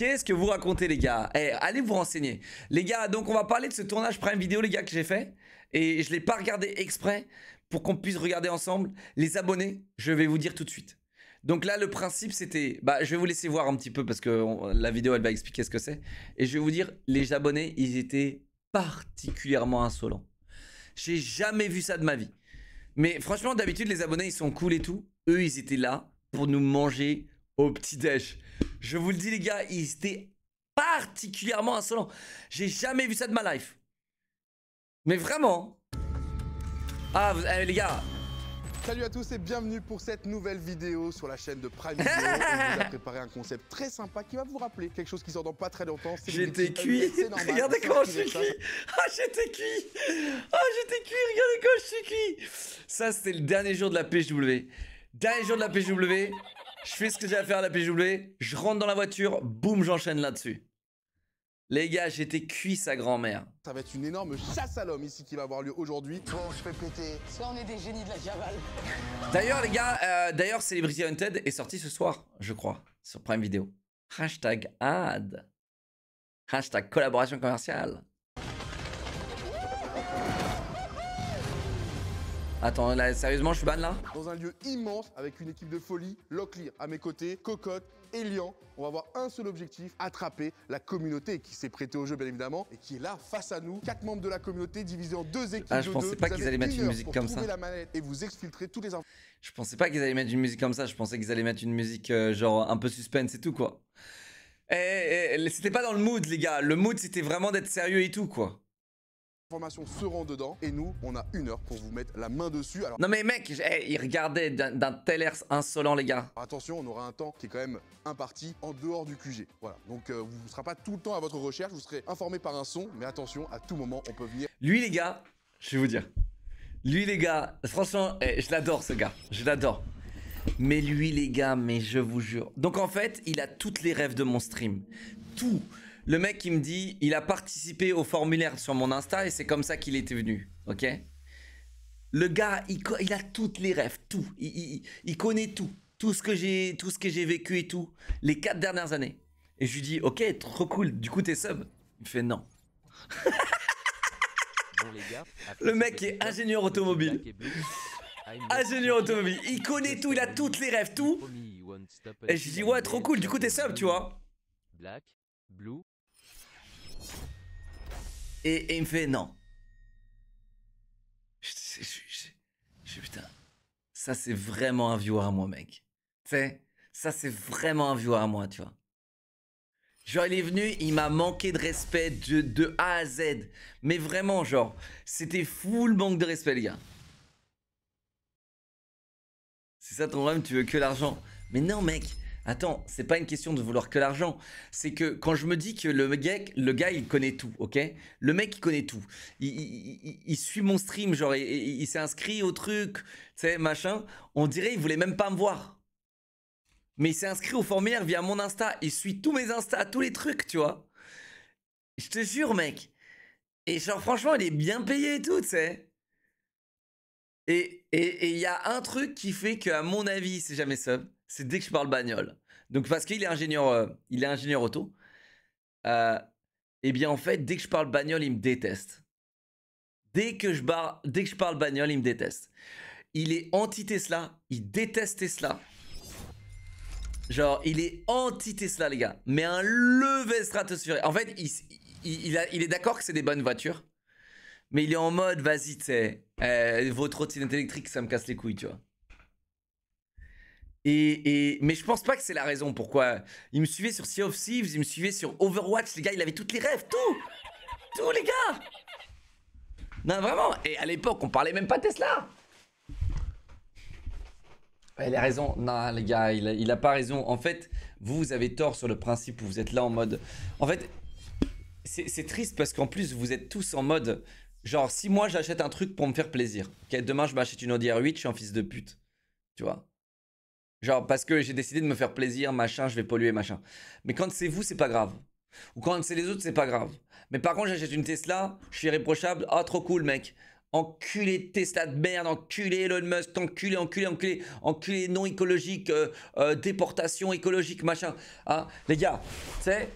Qu'est-ce que vous racontez, les gars? Eh, allez vous renseigner. Les gars, donc on va parler de ce tournage Prime Vidéo, les gars, que j'ai fait. Et je l'ai pas regardé exprès pour qu'on puisse regarder ensemble. Les abonnés, je vais vous dire tout de suite. Donc là, le principe, c'était... Bah, je vais vous laisser voir un petit peu parce que la vidéo, elle va expliquer ce que c'est. Et je vais vous dire, les abonnés, ils étaient particulièrement insolents. J'ai jamais vu ça de ma vie. Mais franchement, d'habitude, les abonnés, ils sont cool et tout. Eux, ils étaient là pour nous manger au petit-déj. Je vous le dis, les gars, ils étaient particulièrement insolents. J'ai jamais vu ça de ma life. Mais vraiment. Ah, vous- eh, les gars, Salut à tous et bienvenue pour cette nouvelle vidéo sur la chaîne de Prime Video. On vous a préparé un concept très sympa qui va vous rappeler quelque chose qui sort dans pas très longtemps. j'étais cuit. Regardez comment je suis cuit. Ah, j'étais cuit. Ah, j'étais cuit. Regardez comment je suis cuit. Ça, c'était le dernier jour de la PJW. Dernier jour de la PJW. Je fais ce que j'ai à faire à la PJW. Je rentre dans la voiture. Boum, j'enchaîne là-dessus. Les gars, j'étais cuit sa grand-mère. Ça va être une énorme chasse à l'homme ici qui va avoir lieu aujourd'hui. Bon, je fais péter. Ça, on est des génies de la cavale. D'ailleurs, les gars, euh, d'ailleurs, Celebrity Hunted est sorti ce soir, je crois, sur Prime Video. Hashtag ad. Hashtag collaboration commerciale. Attends, là, sérieusement, je suis ban là Dans un lieu immense avec une équipe de folie, Locklear à mes côtés, Cocotte, Elian. On va avoir un seul objectif, attraper la communauté qui s'est prêtée au jeu bien évidemment et qui est là face à nous. Quatre membres de la communauté divisés en deux équipes Ah, je de pensais deux. pas qu'ils allaient mettre une musique comme ça. la manette et vous exfiltrer tous les infos. Je pensais pas qu'ils allaient mettre une musique comme ça, je pensais qu'ils allaient mettre une musique euh, genre un peu suspense et tout, quoi. Eh, eh, eh, c'était pas dans le mood, les gars. Le mood, c'était vraiment d'être sérieux et tout, quoi. Informations seront dedans et nous, on a une heure pour vous mettre la main dessus. Alors Non mais mec, il regardait d'un tel air insolent, les gars. attention, on aura un temps qui est quand même imparti en dehors du QG. Voilà, donc euh, vous ne serez pas tout le temps à votre recherche, vous serez informé par un son, mais attention, à tout moment, on peut venir Lui, les gars, je vais vous dire. Lui, les gars, franchement, je l'adore, ce gars. Je l'adore. Mais lui, les gars, mais je vous jure. Donc, en fait, il a toutes les rêves de mon stream. Tout. Le mec, qui me dit, il a participé au formulaire sur mon Insta et c'est comme ça qu'il était venu. Ok? Le gars, il, il a toutes les rêves, tout. Il, il- il connaît tout. Tout ce que j'ai tout ce que j'ai vécu et tout. Les quatre dernières années. Et je lui dis, ok, trop cool. Du coup, t'es sub? Il fait non. Le mec est ingénieur automobile. Ingénieur automobile. Il connaît tout, il a toutes les rêves, tout. Et je dis, ouais, trop cool, du coup, t'es sub, tu vois. Black, blue, Et, et il me fait non. Je, je- putain, ça c'est vraiment un viewer à moi, mec. Tu sais, ça c'est vraiment un viewer à moi, tu vois. Genre, il est venu, il m'a manqué de respect de, de A à Z. Mais vraiment, genre, c'était full manque de respect, les gars. C'est ça ton problème, tu veux que l'argent. Mais non, mec, attends, c'est pas une question de vouloir que l'argent. C'est que quand je me dis que le gars, le gars, il connaît tout, ok? Le mec, il connaît tout. Il, suit mon stream, genre, il, s'est inscrit au truc, tu sais, machin. On dirait, il voulait même pas me voir. Mais il s'est inscrit au formulaire via mon Insta. Il suit tous mes Insta, tous les trucs, tu vois. Je te jure, mec. Et genre, franchement, il est bien payé et tout, tu sais. Et il et, et il y a un truc qui fait qu'à mon avis, c'est jamais sub, c'est dès que je parle bagnole. Donc parce qu'il est ingénieur, euh, il est ingénieur auto. Euh, et bien en fait, dès que je parle bagnole, il me déteste. Dès que je, dès que je parle bagnole, il me déteste. Il est anti-Tesla, il déteste Tesla. Genre, il est anti-Tesla, les gars. Mais un level stratosphérique. En fait, il est d'accord que c'est des bonnes voitures. Mais il est en mode, vas-y, tu sais, euh, vos trottinettes électriques, ça me casse les couilles, tu vois. Et, mais je pense pas que c'est la raison pourquoi. Il me suivait sur Sea of Thieves, il me suivait sur Overwatch, les gars, il avait toutes les rêves, tout Tout, les gars Non, vraiment Et à l'époque, on parlait même pas Tesla Il a raison, non, les gars, il a, pas raison. En fait, vous, vous avez tort sur le principe où vous êtes là en mode. En fait, c'est triste parce qu'en plus, vous êtes tous en mode. Genre, si moi j'achète un truc pour me faire plaisir, demain je m'achète une Audi R8, je suis un fils de pute. Tu vois? Genre, parce que j'ai décidé de me faire plaisir, machin, je vais polluer, machin. Mais quand c'est vous, c'est pas grave. Ou quand c'est les autres, c'est pas grave. Mais par contre, j'achète une Tesla, je suis irréprochable, ah, trop cool, mec. Enculé Tesla de merde, enculé Elon Musk, enculé, enculé, enculé, enculé non écologique, euh, euh, déportation écologique, machin. Hein Les gars, tu sais,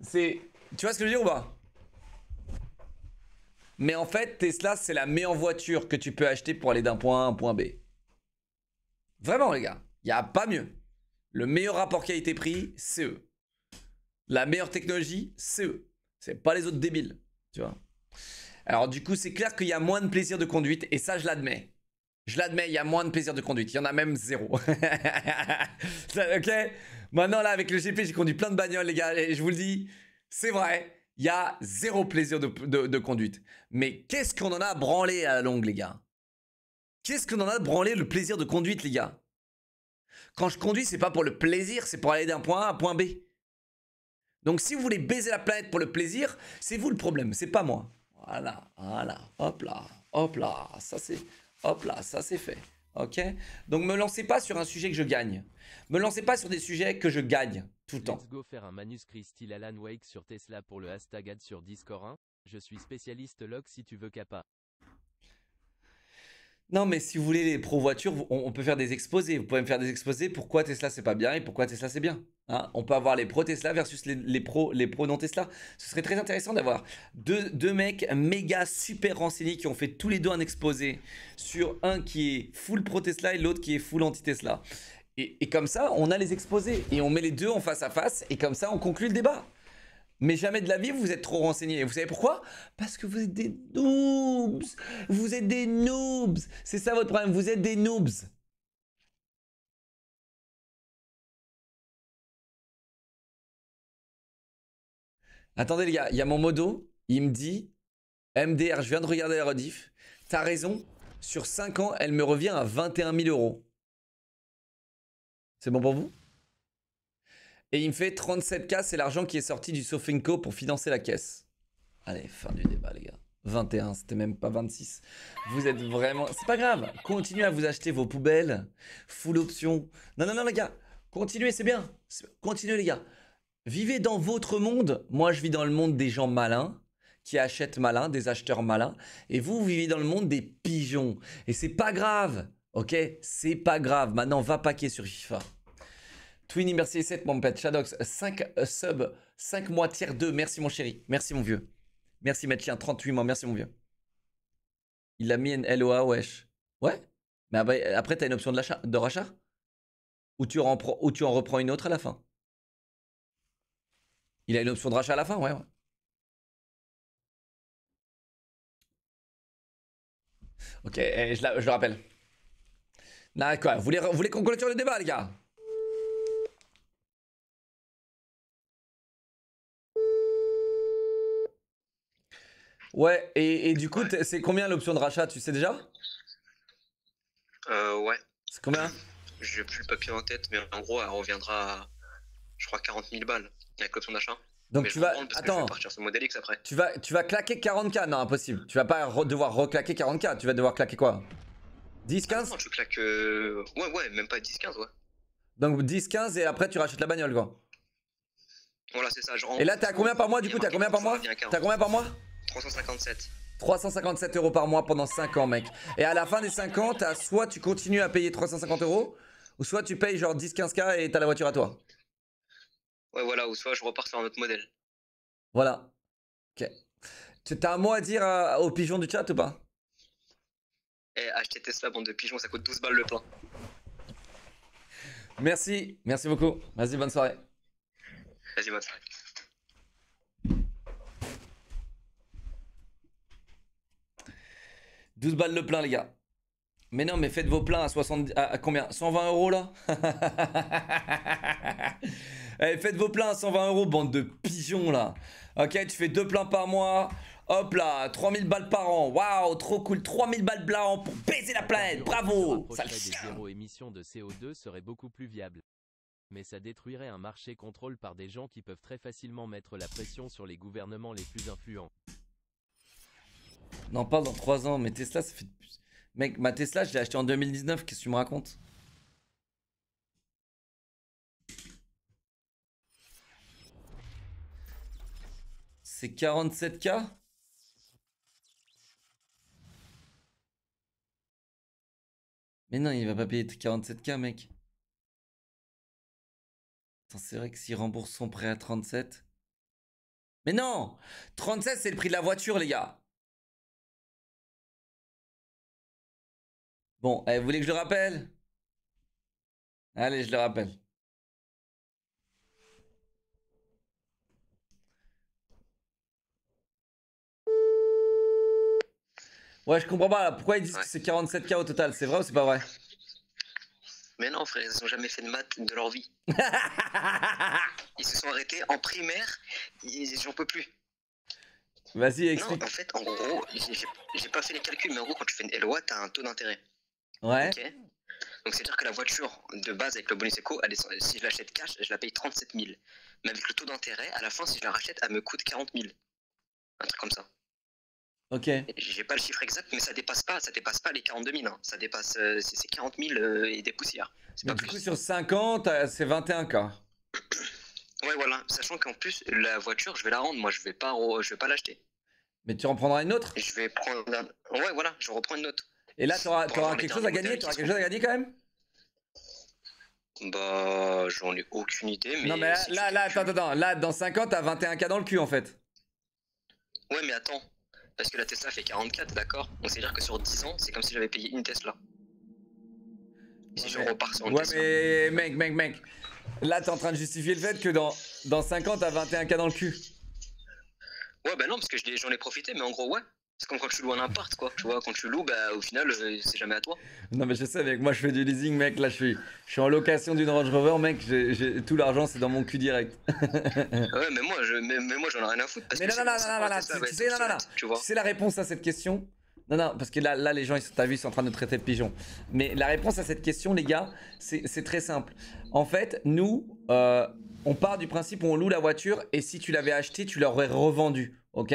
c'est. Tu vois ce que je veux dire ou pas? Mais en fait, Tesla, c'est la meilleure voiture que tu peux acheter pour aller d'un point A à un point B. Vraiment, les gars, il n'y a pas mieux. Le meilleur rapport qualité-prix, c'est eux. La meilleure technologie, c'est eux. C'est pas les autres débiles, tu vois. Alors du coup, c'est clair qu'il y a moins de plaisir de conduite, et ça, je l'admets. Je l'admets, il y a moins de plaisir de conduite. Il y en a même zéro. ok? Maintenant, là, avec le GP, j'ai conduit plein de bagnoles, les gars, et je vous le dis, c'est vrai, il y a zéro plaisir de, de conduite. Mais qu'est-ce qu'on en a branlé à la longue, les gars? Qu'est-ce qu'on en a branlé le plaisir de conduite, les gars? Quand je conduis, c'est pas pour le plaisir, c'est pour aller d'un point A à un point B. Donc si vous voulez baiser la planète pour le plaisir, c'est vous le problème, c'est pas moi. Voilà, voilà, hop là, hop là, ça c'est, hop là, ça c'est fait. Ok? Donc me lancez pas sur un sujet que je gagne. Me lancez pas sur des sujets que je gagne tout le temps. Let's go faire un manuscrit style Alan Wake sur Tesla pour le sur Discord 1. Je suis spécialiste si tu veux. Non, mais si vous voulez les pro voitures, on, peut faire des exposés. Vous pouvez me faire des exposés pourquoi Tesla c'est pas bien et pourquoi Tesla c'est bien. Hein? on peut avoir les pro Tesla versus les, les pros les pro non Tesla. Ce serait très intéressant d'avoir deux, deux mecs méga super renseignés qui ont fait tous les deux un exposé sur un qui est full pro Tesla et l'autre qui est full anti Tesla. Et, et comme ça, on a les exposés et on met les deux en face à face et comme ça, on conclut le débat. Mais jamais de la vie, vous êtes trop renseigné. Vous savez pourquoi? Parce que vous êtes des noobs. Vous êtes des noobs. C'est ça votre problème. Vous êtes des noobs. Attendez les gars, il y a mon modo. Il me dit MDR, je viens de regarder la rediff. T'as raison. Sur 5 ans, elle me revient à 21 000 euros. C'est bon pour vous? Et il me fait 37K, c'est l'argent qui est sorti du Sofinco pour financer la caisse. Allez, fin du débat, les gars. 21, c'était même pas 26. Vous êtes vraiment. C'est pas grave. Continuez à vous acheter vos poubelles. Full option. Non, non, non, les gars. Continuez, c'est bien. Continuez, les gars. Vivez dans votre monde. Moi, je vis dans le monde des gens malins qui achètent malins, des acheteurs malins. Et vous, vous vivez dans le monde des pigeons. Et c'est pas grave. Ok? C'est pas grave. Maintenant, va paquer sur FIFA. Twinny, merci 7, mon pet. Shadox, 5 euh, subs, 5 mois tiers 2. Merci, mon chéri. Merci, mon vieux. Merci, Matchien, 38 mois. Merci, mon vieux. Il a mis une LOA, wesh. Ouais. Mais après, t'as une option de, rachat ou tu, en reprends une autre à la fin Il a une option de rachat à la fin Ouais, ouais. Ok, je, le rappelle. D'accord, vous voulez, vous voulez qu'on clôture le débat, les gars? Ouais, et, du coup, c'est combien l'option de rachat Tu sais déjà? Euh, ouais. C'est combien? J'ai plus le papier en tête, mais en gros, elle reviendra à, je crois, 40 000 balles avec l'option d'achat. Donc tu vas. Attends. partir sur modèle X après. Tu vas, tu vas claquer 40K Non, impossible. Tu vas pas devoir reclaquer 40K. Tu vas devoir claquer quoi? 10, 15 Non, tu claques. Euh, ouais, ouais, même pas 10, 15, ouais. Donc 10, 15 et après tu rachètes la bagnole, quoi. Voilà, c'est ça. et là, t'es à combien par mois du coup? T'es à combien par mois? T'as combien par mois? 357. 357 euros par mois pendant 5 ans, mec. Et à la fin des 5 ans, as soit tu continues à payer 350 euros, ou soit tu payes genre 10-15K et t'as la voiture à toi. Ouais, voilà, ou soit je repars sur un autre modèle. Voilà. Ok. Tu as un mot à dire aux pigeons du chat ou pas? Eh, acheter Tesla, bande de pigeons, ça coûte 12 balles le plein. Merci, merci beaucoup. Vas-y, bonne soirée. Vas-y, bonne soirée. 12 balles le plein, les gars. Mais non, mais faites vos pleins à 70. À, combien? 120 euros là? Eh, Faites vos pleins à 120 euros, bande de pigeons là. Ok, tu fais deux pleins par mois. Hop là, 3000 balles par an. Waouh, trop cool. 3000 balles par an pour baiser la planète. Bravo. Ça des zéro émission de CO2 serait beaucoup plus viable. Mais ça détruirait un marché contrôle par des gens qui peuvent très facilement mettre la pression sur les gouvernements les plus influents. On en parle dans 3 ans, mais Tesla, ça fait. Mec, ma Tesla, je l'ai achetée en 2019, qu'est-ce que tu me racontes? C'est 47K Mais non, il va pas payer 47K, mec. C'est vrai que s'il rembourse son prêt à 37. Mais non 37, c'est le prix de la voiture, les gars Bon, eh, vous voulez que je le rappelle? Allez, je le rappelle. Ouais, je comprends pas. là. Pourquoi ils disent Ouais. que c'est 47K au total? C'est vrai ou c'est pas vrai? Mais non, frère, ils ont jamais fait de maths de leur vie. Ils se sont arrêtés en primaire, ils- j'en peux plus. Vas-y, Non, explique. en fait, en gros, j'ai pas fait les calculs, mais en gros, quand tu fais une LOA, t'as un taux d'intérêt. Ouais. Donc, c'est-à-dire que la voiture de base avec le bonus éco, elle est- si je l'achète cash, je la paye 37 000. Mais avec le taux d'intérêt, à la fin, si je la rachète, elle me coûte 40 000. Un truc comme ça. Ok. J'ai pas le chiffre exact, mais ça dépasse pas, ça dépasse pas les 42 000. hein. Ça dépasse, euh, c'est c'est 40 000 euh, et des poussières. Pas du plus. coup, sur 50, euh, c'est 21K. Ouais, voilà. Sachant qu'en plus, la voiture, je vais la rendre. Moi, je vais pas, je vais pas l'acheter. Mais tu en prendras une autre? Je vais prendre. un- Ouais, voilà. Je reprends une autre. Et là, t'auras les quelque chose à gagner T'auras quelque chose à gagner quand même? Bah, j'en ai aucune idée, mais. Non, mais là, si là, là, attends, attends, là, dans 50, t'as 21K dans le cul en fait. Ouais, mais attends. Parce que la Tesla fait 44, d'accord? Donc, c'est-à-dire que sur 10 ans, c'est comme si j'avais payé une Tesla. Et si Ouais, je repars sur une Ouais, Tesla. mais mec, mec, mec. Là, t'es en train de justifier le fait que dans, dans 50, t'as 21K dans le cul. Ouais, bah non, parce que j'en ai profité, mais en gros, ouais. C'est comme quand tu loues un appart, quoi. Tu vois, quand tu loues, bah au final, euh, c'est jamais à toi. Non, mais je sais, mec, moi je fais du leasing, mec. Là, je suis, je suis en location d'une Range Rover, mec. j'ai- tout l'argent, c'est dans mon cul direct. Ouais, mais moi, je, mais, mais moi, j'en ai rien à foutre. Parce Mais que non, non, non, ça non, non, Tesla tu- sais, non, non, non. Tu vois. C'est la réponse à cette question. Non, non, parce que là, là les gens, ils sont, t'as vu, ils sont en train de traiter de pigeons. Mais la réponse à cette question, les gars, c'est très simple. En fait, nous, euh, on part du principe où on loue la voiture et si tu l'avais acheté, tu l'aurais revendu. Ok?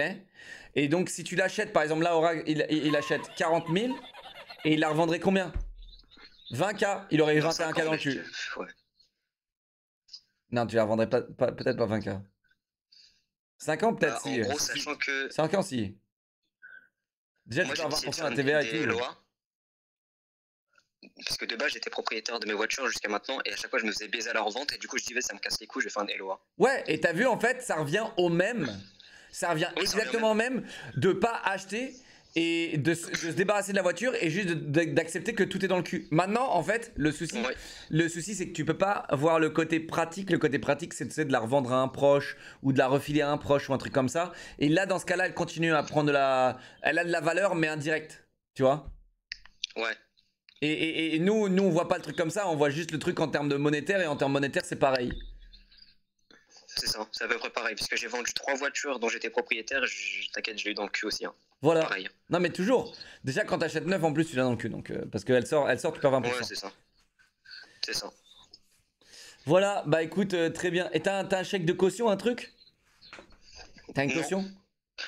Et donc, si tu l'achètes, par exemple, là, Aura, il, achète 40 000 et il la revendrait combien? 20K Il aurait eu Non, 21K encore, dans le cul. euh, Ouais. Non, tu la revendrais peut-être pas 20K. 50 peut-être Bah, si. en gros, sachant que. 5 ans si. Déjà, Moi, tu peux avoir décidé de 20% de faire la TVA et tout. LOA. Parce que de base, j'étais propriétaire de mes voitures jusqu'à maintenant, et à chaque fois, je me faisais baiser à la revente, et du coup, je disais, ça me casse les couilles, je vais faire un LOA. Ouais, et t'as vu, en fait, ça revient au même. Ça revient Oui, exactement au même de pas acheter et de, se- de se débarrasser de la voiture et juste d'accepter que tout est dans le cul. Maintenant, en fait, le souci, le souci, c'est que tu peux pas voir le côté pratique. Le côté pratique, c'est de la revendre à un proche ou de la refiler à un proche ou un truc comme ça. Et là, dans ce cas-là, elle continue à prendre de la, elle a de la valeur, mais indirecte. Tu vois? Ouais. et, et- et nous, nous, on voit pas le truc comme ça. On voit juste le truc en termes de monétaire et en termes monétaires, c'est pareil. C'est ça, c'est à peu près pareil. Parce que j'ai vendu trois voitures dont j'étais propriétaire, je- t'inquiète, je l'ai eu dans le cul aussi. Hein. Voilà. Pareil. Non mais toujours. Déjà quand t'achètes neuf en plus tu l'as dans le cul donc euh, parce qu'elle sort, elle sort tu perds 20%. Ouais, c'est ça. C'est ça. voilà, bah écoute euh, très bien. Et t'as un, chèque de caution, un truc? T'as une Non. caution?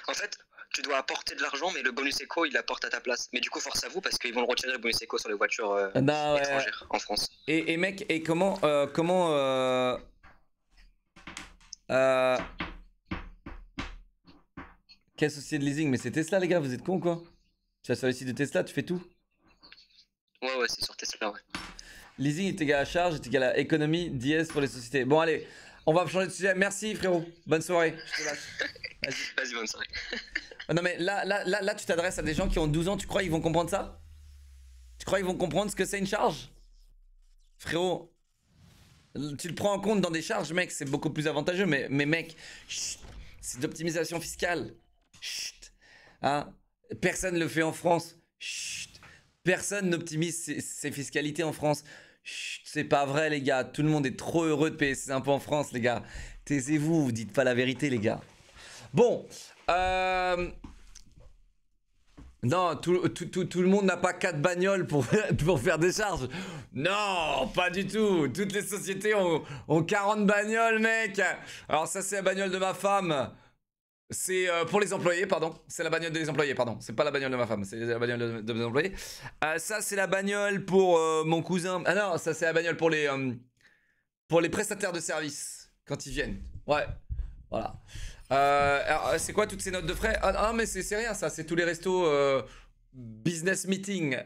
En fait, tu dois apporter de l'argent, mais le bonus éco, il l'apporte à ta place. Mais du coup, force à vous, parce qu'ils vont le retirer le bonus éco sur les voitures euh, ouais. étrangères en France. Et, et mec, et comment euh, comment euh, quelle société de leasing Mais c'est Tesla les gars, vous êtes cons quoi? Tu vas sur le site de Tesla, tu fais tout. Ouais, ouais, c'est sur Tesla, ouais. Leasing est égal à charge, est égal à économie, dièse pour les sociétés. Bon allez, on va changer de sujet. Merci frérot, bonne soirée. Je te lâche. Vas-y, bonne soirée. Ah Non mais là, là, là, là tu t'adresses à des gens qui ont 12 ans, tu crois qu'ils vont comprendre ça? Tu crois qu'ils vont comprendre ce que c'est une charge? Frérot, tu le prends en compte dans des charges, mec, c'est beaucoup plus avantageux, mais, mais mec, c'est d'optimisation fiscale. Chut, hein Personne ne le fait en France. Chut, personne n'optimise ses, fiscalités en France. C'est pas vrai, les gars. Tout le monde est trop heureux de payer ses impôts en France, les gars. Taisez-vous, vous dites pas la vérité, les gars. Bon, euh... Non, tout, tout, tout, tout le monde n'a pas quatre bagnoles pour, pour faire des charges. Non, pas du tout. Toutes les sociétés ont, ont 40 bagnoles, mec. Alors ça, c'est la bagnole de ma femme. C'est euh, pour les employés, pardon. C'est la bagnole des employés, pardon. C'est pas la bagnole de ma femme, c'est la bagnole de, mes employés. Euh, ça, c'est la bagnole pour euh, mon cousin. Ah non, ça, c'est la bagnole pour les, pour les prestataires de services quand ils viennent. Ouais, voilà. Euh, alors, c'est quoi toutes ces notes de frais ah, ah, mais c'est rien, ça. C'est tous les restos. euh, business meetings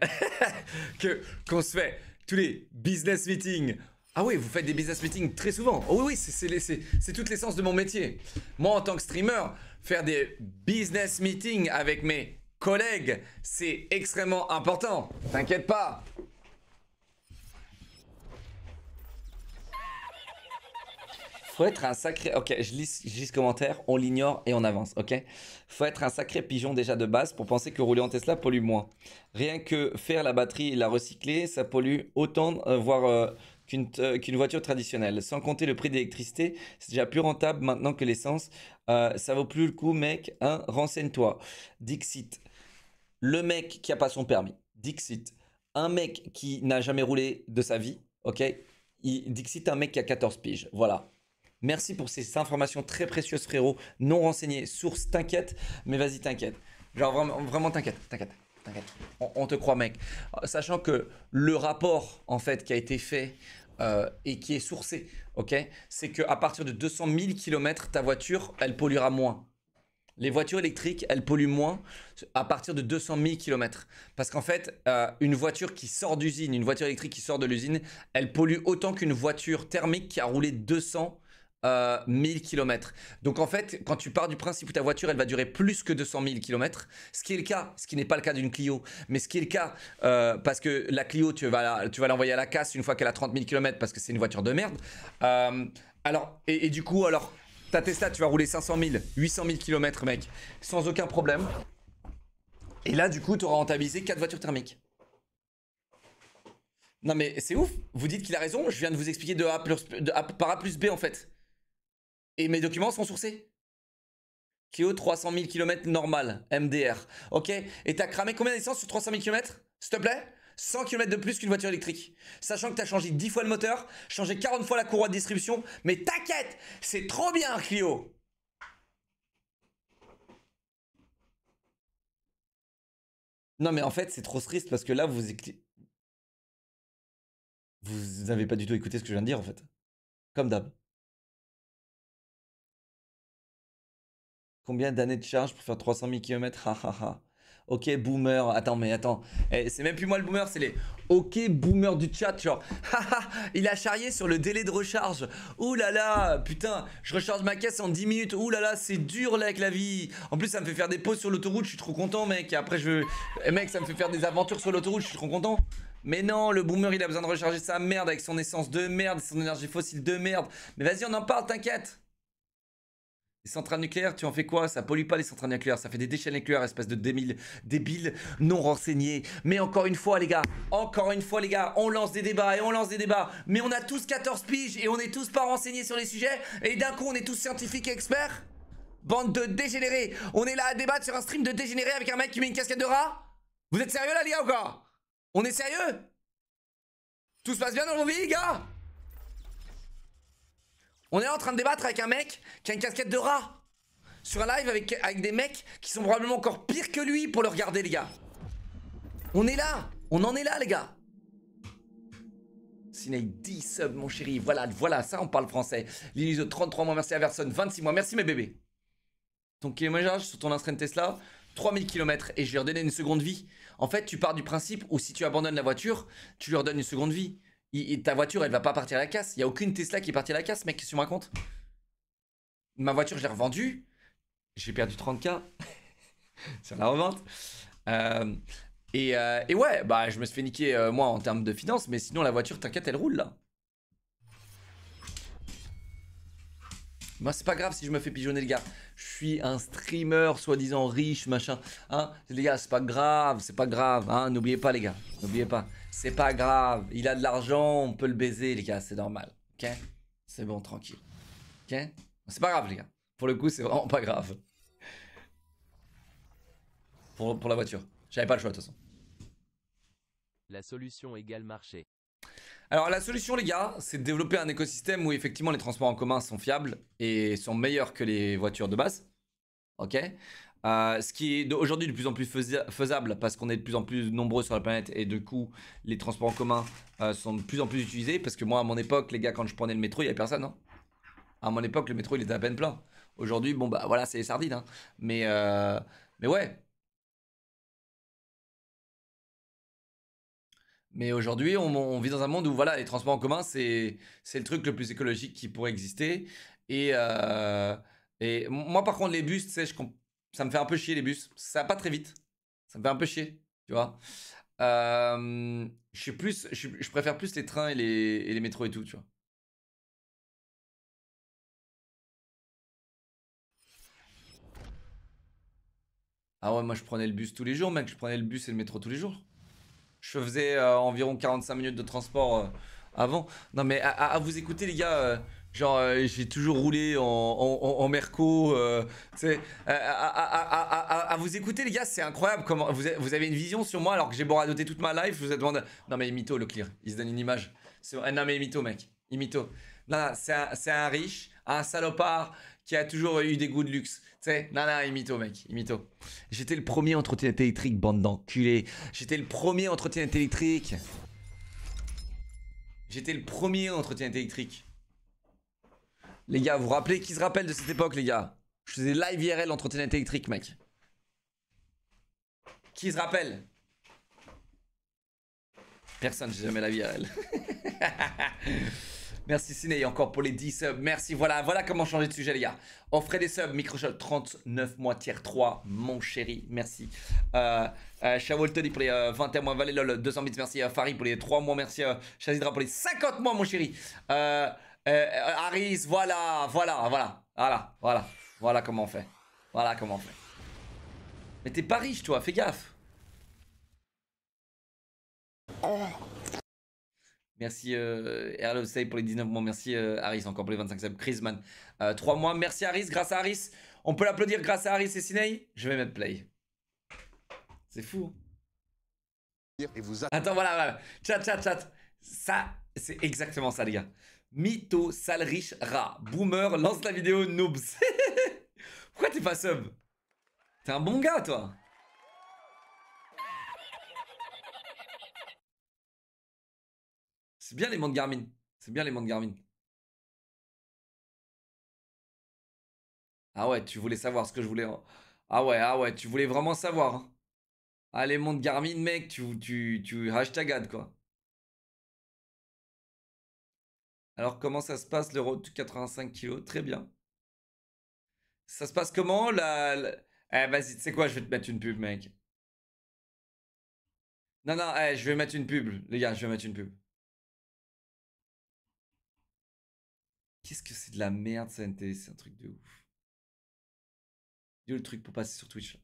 que qu'on se fait tous les business meetings. Ah oui, vous faites des business meetings très souvent. Oh oui, oui, c'est toute l'essence de mon métier. Moi, en tant que streamer, faire des business meetings avec mes collègues, c'est extrêmement important. T'inquiète pas. Faut être un sacré. Ok, je lis, ce commentaire, on l'ignore et on avance, ok? Faut être un sacré pigeon déjà de base pour penser que rouler en Tesla pollue moins. Rien que faire la batterie et la recycler, ça pollue autant, euh, voire euh, qu'une euh, qu'une voiture traditionnelle. Sans compter le prix d'électricité, c'est déjà plus rentable maintenant que l'essence. Euh, ça vaut plus le coup, mec. Hein Renseigne-toi. Dixit. Le mec qui a pas son permis. Dixit. Un mec qui n'a jamais roulé de sa vie, ok? Dixit, un mec qui a 14 piges. Voilà. Merci pour ces informations très précieuses, frérot. Non renseignées. Source, t'inquiète, mais vas-y, t'inquiète. Genre, vraiment, t'inquiète, t'inquiète, t'inquiète. On, te croit, mec. Euh, Sachant que le rapport, en fait, qui a été fait euh, et qui est sourcé, ok C'est qu'à partir de 200 000 km, ta voiture, elle polluera moins. Les voitures électriques, elles polluent moins à partir de 200 000 km. Parce qu'en fait, euh, une voiture qui sort d'usine, une voiture électrique qui sort de l'usine, elle pollue autant qu'une voiture thermique qui a roulé 200 euh, 1000 km. Donc en fait, quand tu pars du principe où ta voiture, elle va durer plus que 200 000 km, ce qui est le cas, ce qui n'est pas le cas d'une Clio, mais ce qui est le cas, euh, parce que la Clio, tu vas, l'envoyer à la casse une fois qu'elle a 30 000 km parce que c'est une voiture de merde. Euh, alors, et, du coup, alors, ta Tesla, tu vas rouler 500 000, 800 000 km, mec, sans aucun problème. Et là, du coup, tu auras rentabilisé 4 voitures thermiques. Non mais c'est ouf, vous dites qu'il a raison, je viens de vous expliquer de par A plus B en fait. Et mes documents sont sourcés. Clio 300 000 km normal, MDR. Ok Et t'as cramé combien d'essence sur 300 000 km S'il te plaît? 100 km de plus qu'une voiture électrique. Sachant que t'as changé 10 fois le moteur, changé 40 fois la courroie de distribution. Mais t'inquiète C'est trop bien, Clio Non mais en fait, c'est trop triste parce que là, vous... Vous n'avez pas du tout écouté ce que je viens de dire en fait. Comme d'hab. Combien d'années de charge pour faire 300 000 km Ha ha ha. Ok, boomer. Attends, mais attends. Eh, c'est même plus moi le boomer, c'est les ok boomer du chat. Genre, haha, il a charrié sur le délai de recharge. Ouh là là, putain, je recharge ma caisse en 10 minutes. Ouh là c'est dur là avec la vie. En plus, ça me fait faire des pauses sur l'autoroute. Je suis trop content, mec. Après, je. Eh, mec, ça me fait faire des aventures sur l'autoroute. Je suis trop content. Mais non, le boomer, il a besoin de recharger sa merde avec son essence de merde, son énergie fossile de merde. Mais vas-y, on en parle, t'inquiète. Les centrales nucléaires, tu en fais quoi? Ça pollue pas les centrales nucléaires, ça fait des déchets nucléaires, espèce de débile, débile non renseigné. Mais encore une fois, les gars, encore une fois, les gars, on lance des débats et on lance des débats. Mais on a tous 14 piges et on est tous pas renseignés sur les sujets. Et d'un coup, on est tous scientifiques et experts. Bande de dégénérés. On est là à débattre sur un stream de dégénérés avec un mec qui met une casquette de rat Vous êtes sérieux là, les gars, ou quoi? On est sérieux? Tout se passe bien dans vos vies, les gars? On est en train de débattre avec un mec qui a une casquette de rat. Sur un live avec, avec des mecs qui sont probablement encore pires que lui pour le regarder, les gars. On est là. On en est là, les gars. Sinead 10 subs, mon chéri. Voilà, voilà, ça, on parle français. Lilizo, 33 mois, merci à Verson, 26 mois, merci mes bébés. Ton kilométrage sur ton Astren Tesla, 3000 km et je lui ai redonné une seconde vie. En fait, tu pars du principe où si tu abandonnes la voiture, tu lui redonnes une seconde vie. Il- ta voiture, elle va pas partir à la casse. Il y a aucune Tesla qui est partie à la casse, mec. Qu'est-ce que tu me racontes? Ma voiture, je l'ai revendue. J'ai perdu 30K sur la revente. Euh, et, euh, et ouais, bah, je me suis fait niquer, euh, moi, en termes de finances. Mais sinon, la voiture, t'inquiète, elle roule là. Moi, c'est pas grave si je me fais pigeonner, les gars. Je suis un streamer, soi-disant riche, machin. Hein les gars, c'est pas grave, c'est pas grave. Hein N'oubliez pas, les gars. N'oubliez pas. C'est pas grave. Il a de l'argent, on peut le baiser, les gars. C'est normal. Ok? C'est bon, tranquille. Ok? C'est pas grave, les gars. Pour le coup, c'est vraiment pas grave. Pour, pour la voiture. J'avais pas le choix, de toute façon. La solution égale marché. Alors la solution les gars, c'est de développer un écosystème où effectivement les transports en commun sont fiables et sont meilleurs que les voitures de base. Ok? Euh, Ce qui est aujourd'hui de plus en plus faisa- faisable parce qu'on est de plus en plus nombreux sur la planète et du coup les transports en commun euh, sont de plus en plus utilisés parce que moi à mon époque les gars quand je prenais le métro il y avait personne. hein. À mon époque le métro il était à peine plein. Aujourd'hui bon bah voilà c'est les sardines. hein. Mais, euh, mais ouais Mais aujourd'hui, on, vit dans un monde où voilà, les transports en commun, c'est le truc le plus écologique qui pourrait exister. Et, euh, et moi, par contre, les bus, tu je ça me fait un peu chier les bus. Ça va pas très vite. Ça me fait un peu chier, tu vois. Je préfère plus les trains et les, et les métros et tout, tu vois. Ah ouais, moi je prenais le bus tous les jours, mec. Je prenais le bus et le métro tous les jours. Je faisais euh, environ 45 minutes de transport euh, avant. Non, mais à, vous écouter, les gars, euh, genre, euh, j'ai toujours roulé en, Merco. à, à- à- vous écouter, les gars, c'est incroyable. Comment vous, avez- une vision sur moi alors que j'ai boradoté toute ma life. Je vous ai demandé. Non, mais Imito, le clear. Il se donne une image. Non, mais Imito, mec. Imito. Un, c'est un riche, un salopard qui a toujours eu des goûts de luxe. Sais, non, non, Imito, mec. Imito. J'étais le premier en trottinette électrique, bande d'enculés. J'étais le premier en trottinette électrique. J'étais le premier en trottinette électrique. Les gars, vous vous rappelez Qui se rappelle de cette époque, les gars? Je faisais live IRL en trottinette électrique, mec. Qui se rappelle? Personne, j'ai jamais la IRL. Merci Ciné encore pour les 10 subs. Merci. Voilà, voilà comment changer de sujet, les gars. Offrez des subs. Microshot 39 mois tiers 3, mon chéri. Merci. Euh, euh, pour les euh, 21 mois. Valélol 200 bits. Merci. Euh, Farid pour les 3 mois. Merci. Euh, Shazidra pour les 50 mois, mon chéri. Euh, euh, Harris, voilà, voilà, voilà, voilà, voilà. Voilà comment on fait. Voilà comment on fait. Mais t'es pas riche, toi. Fais gaffe. Merci euh, Erlo Say pour les 19 mois. Merci euh, Harris encore pour les 25 subs. Chrisman, 3 mois. Merci Harris. Grâce à Harris, on peut l'applaudir grâce à Harris et Sinei. Je vais mettre play. C'est fou. Et vous Attends, voilà, voilà. Chat, chat, chat. Ça, c'est exactement ça, les gars. Mytho, sale riche, rat. Boomer, lance la vidéo, noobs. Pourquoi t'es pas sub? T'es un bon gars, toi. C'est bien les mondes Garmin. C'est bien les mondes Garmin. Ah ouais, tu voulais savoir ce que je voulais. Ah ouais, ah ouais, tu voulais vraiment savoir. hein. Ah, les mondes Garmin, mec, tu, tu, tu hashtagades, quoi. Alors, comment ça se passe, le road to 85 kilos? Très bien. Ça se passe comment, Eh, vas-y, tu sais quoi, je vais te mettre une pub, mec. Non, non, eh, je vais mettre une pub, les gars, je vais mettre une pub. Qu'est-ce que c'est de la merde, ça, NT C'est un truc de ouf. Dis le truc pour passer sur Twitch, là.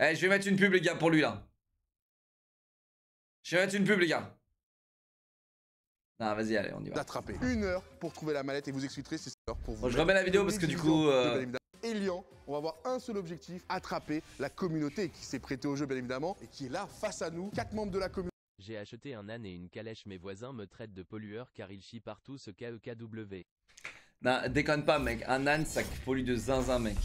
Eh, je vais mettre une pub, les gars, pour lui, là. Je vais mettre une pub, les gars. Non, vas-y, allez, on y va. attraper. Une heure pour trouver la mallette et vous expliquerai c'est heure pour vous. Bon, je remets la vidéo parce que du coup, euh. Elian, on va avoir un seul objectif, attraper la communauté qui s'est prêtée au jeu bien évidemment et qui est là face à nous, quatre membres de la communauté. J'ai acheté un âne et une calèche, mes voisins me traitent de pollueur car ils chient partout ce KEKW. Non, déconne pas, mec. Un âne, ça pollue de zinzin, mec.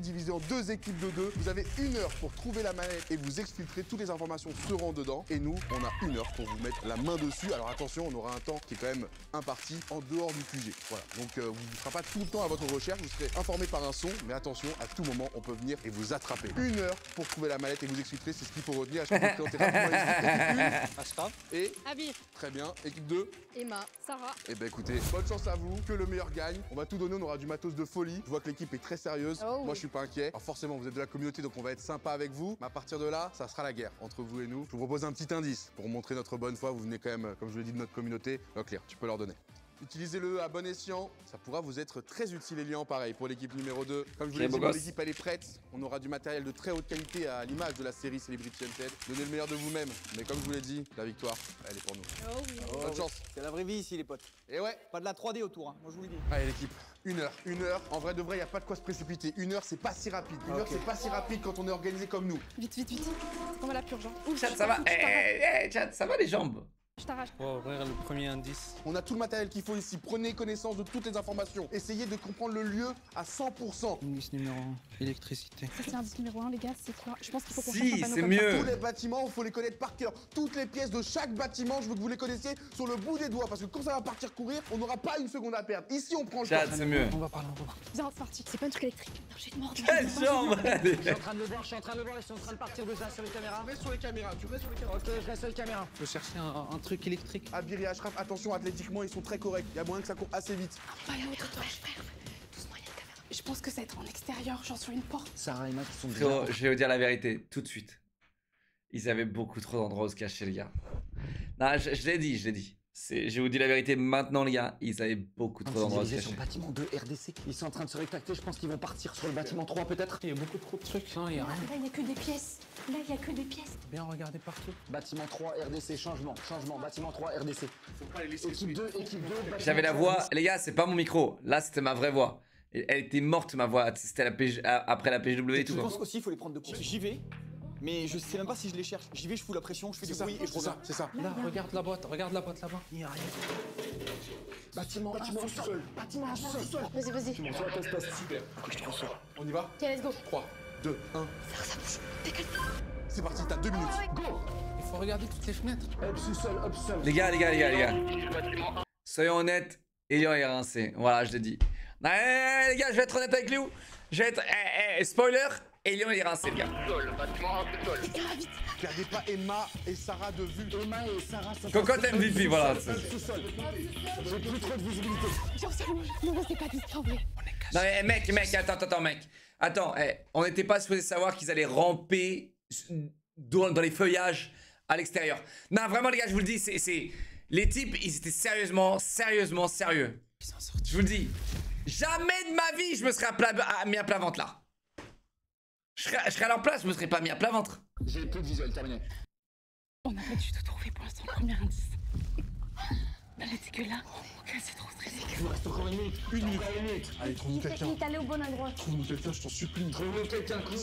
Divisée en deux équipes de deux. Vous avez une heure pour trouver la mallette et vous exfiltrer. Toutes les informations seront dedans. Et nous, on a une heure pour vous mettre la main dessus. Alors attention, on aura un temps qui est quand même imparti en dehors du QG. Voilà. Donc euh, vous ne serez pas tout le temps à votre recherche. Vous serez informé par un son. Mais attention, à tout moment, on peut venir et vous attraper. Une heure pour trouver la mallette et vous exfiltrer. C'est ce qu'il faut retenir. Ashraf, et Abir, très bien. Équipe 2. Emma, Sarah. Eh ben écoutez, bonne chance à vous, que le meilleur gagne. On va tout donner, on aura du matos de folie. Je vois que l'équipe est très sérieuse. Oh Moi je suis pas inquiet. Alors forcément vous êtes de la communauté donc on va être sympa avec vous. Mais à partir de là, ça sera la guerre entre vous et nous. Je vous propose un petit indice pour montrer notre bonne foi. Vous venez quand même, comme je l'ai dit, de notre communauté. Leclerc, tu peux leur donner. Utilisez-le à bon escient, ça pourra vous être très utile Elian, pareil pour l'équipe numéro 2. Comme je vous l'ai dit, beau mon gosse. équipe elle est prête, on aura du matériel de très haute qualité à l'image de la série Celebrity Unted. Donnez le meilleur de vous-même, mais comme je vous l'ai dit, la victoire, elle est pour nous. Oh oui. Oh, Bonne oui. chance. C'est la vraie vie ici, les potes. Et ouais, Pas de la 3D autour, hein. moi je vous le dis. Allez l'équipe, une heure, une heure. En vrai de vrai, il n'y a pas de quoi se précipiter. Une heure, c'est pas si rapide. Une heure, c'est pas si rapide quand on est organisé comme nous. Vite, vite, vite. Comme à la purge. hein. Ouf, Chat, ça va Eh, t'arrête. eh, chat, ça va les jambes? Je t'arrache. On va ouvrir le premier indice. On a tout le matériel qu'il faut ici. Prenez connaissance de toutes les informations. Essayez de comprendre le lieu à 100%. Indice numéro 1, électricité. Ça, c'est indice numéro 1, les gars. C'est quoi? Je pense qu'il faut qu'on Si, cherche un panneau c'est comme mieux. Tous les bâtiments, il faut les connaître par cœur. Toutes les pièces de chaque bâtiment, je veux que vous les connaissiez sur le bout des doigts. Parce que quand ça va partir courir, on n'aura pas une seconde à perdre. Ici, on prend le c'est mieux. On va parler, on va parler. ça. Viens, c'est parti. C'est pas un truc électrique. Non, j'ai une mort. Quelle chambre Je suis en train de le voir, je suis en train de le voir, ils sont en train de partir déjà sur les caméras. Reste sur les caméras, tu restes sur les caméras. Ok, je reste sur les caméras. Je veux chercher un, un truc électrique. Abir et Ashraf, attention, athlétiquement, ils sont très corrects. Il y a moyen que ça court assez vite. Pas là, autour de toi, frère. Doucement, il y a une caméra. Je pense que ça va être en extérieur, genre sur une porte. Sarah et Matt, ils sont déjà. Frérot, je vais vous dire la vérité, tout de suite. Ils avaient beaucoup trop d'endroits où se cacher, les gars. Non, je, je l'ai dit, je l'ai dit. C'est- Je vous dis la vérité maintenant, les gars. Ils avaient beaucoup trop d'endroits où se cacher. sur le bâtiment 2 RDC. Ils sont en train de se rétracter, je pense qu'ils vont partir sur le bâtiment 3 peut-être. Il y a beaucoup trop de trucs. Non, il y a Là, rien. il y a que des pièces. Là, il y a que des pièces. Bien regarder partout. Bâtiment 3 RDC, changement, changement, bâtiment 3 RDC. Équipe 2, équipe 2, bâtiment J'avais la 3, voix, les gars, c'est pas mon micro. Là, c'était ma vraie voix. Elle était morte, ma voix. C'était la PG a- après la PGW et tout. Je pense aussi il faut les prendre de court. J'y vais, mais je sais même pas si je les cherche. J'y vais, je fous la pression, je fais du ça, bruit et je c'est ça, reviens. c'est ça. Là, regarde la boîte, regarde la boîte là-bas. Il y a rien. Bâtiment 1 Bâtiment sous-sol. Bâtiment, sous-sol. Vas-y, vas-y. Super. On y va Ok, let's go. 3, 2, 1. Frère, ça. 2 minutes. Il faut regarder toutes les fenêtres. Hop sous-sol, hop sous-sol. Les gars, les gars, les gars, les gars. Soyons honnêtes, Elian est rincé. Voilà, je l'ai dit. Non, eh, eh, les gars, je vais être honnête avec Léo. Je vais être. eh, eh, spoiler, Elian est rincé, les gars. Perdez pas Emma et Sarah de vue. Emma et Sarah sont Cocotte. MVP, voilà. J'ai plus trop de visibilité. Non, non, c'est pas discret en vrai. Non, mais mec, mec, attends, attends, attends, mec. Attends, eh, on n'était pas supposé savoir qu'ils allaient ramper dans, dans les feuillages à l'extérieur. Non, vraiment, les gars, je vous le dis, c'est. Les types, ils étaient sérieusement, sérieusement sérieux. Ils sont sortis. Je vous le dis. Jamais de ma vie, je me serais à plat- à- mis à plat ventre là. Je serais, je serais à leur place, je me serais pas mis à plat ventre. J'ai plus de visuel, terminé. On n'a pas du tout trouvé pour l'instant le premier indice. Bah, c'est que là, ok, c'est trop stressé. Il nous reste encore une minute. Une minute. Une minute. Allez, trouve-nous quelqu'un. est allé au bon endroit. Trouve-nous quelqu'un, je t'en supplie. Trouvez quelqu'un coup.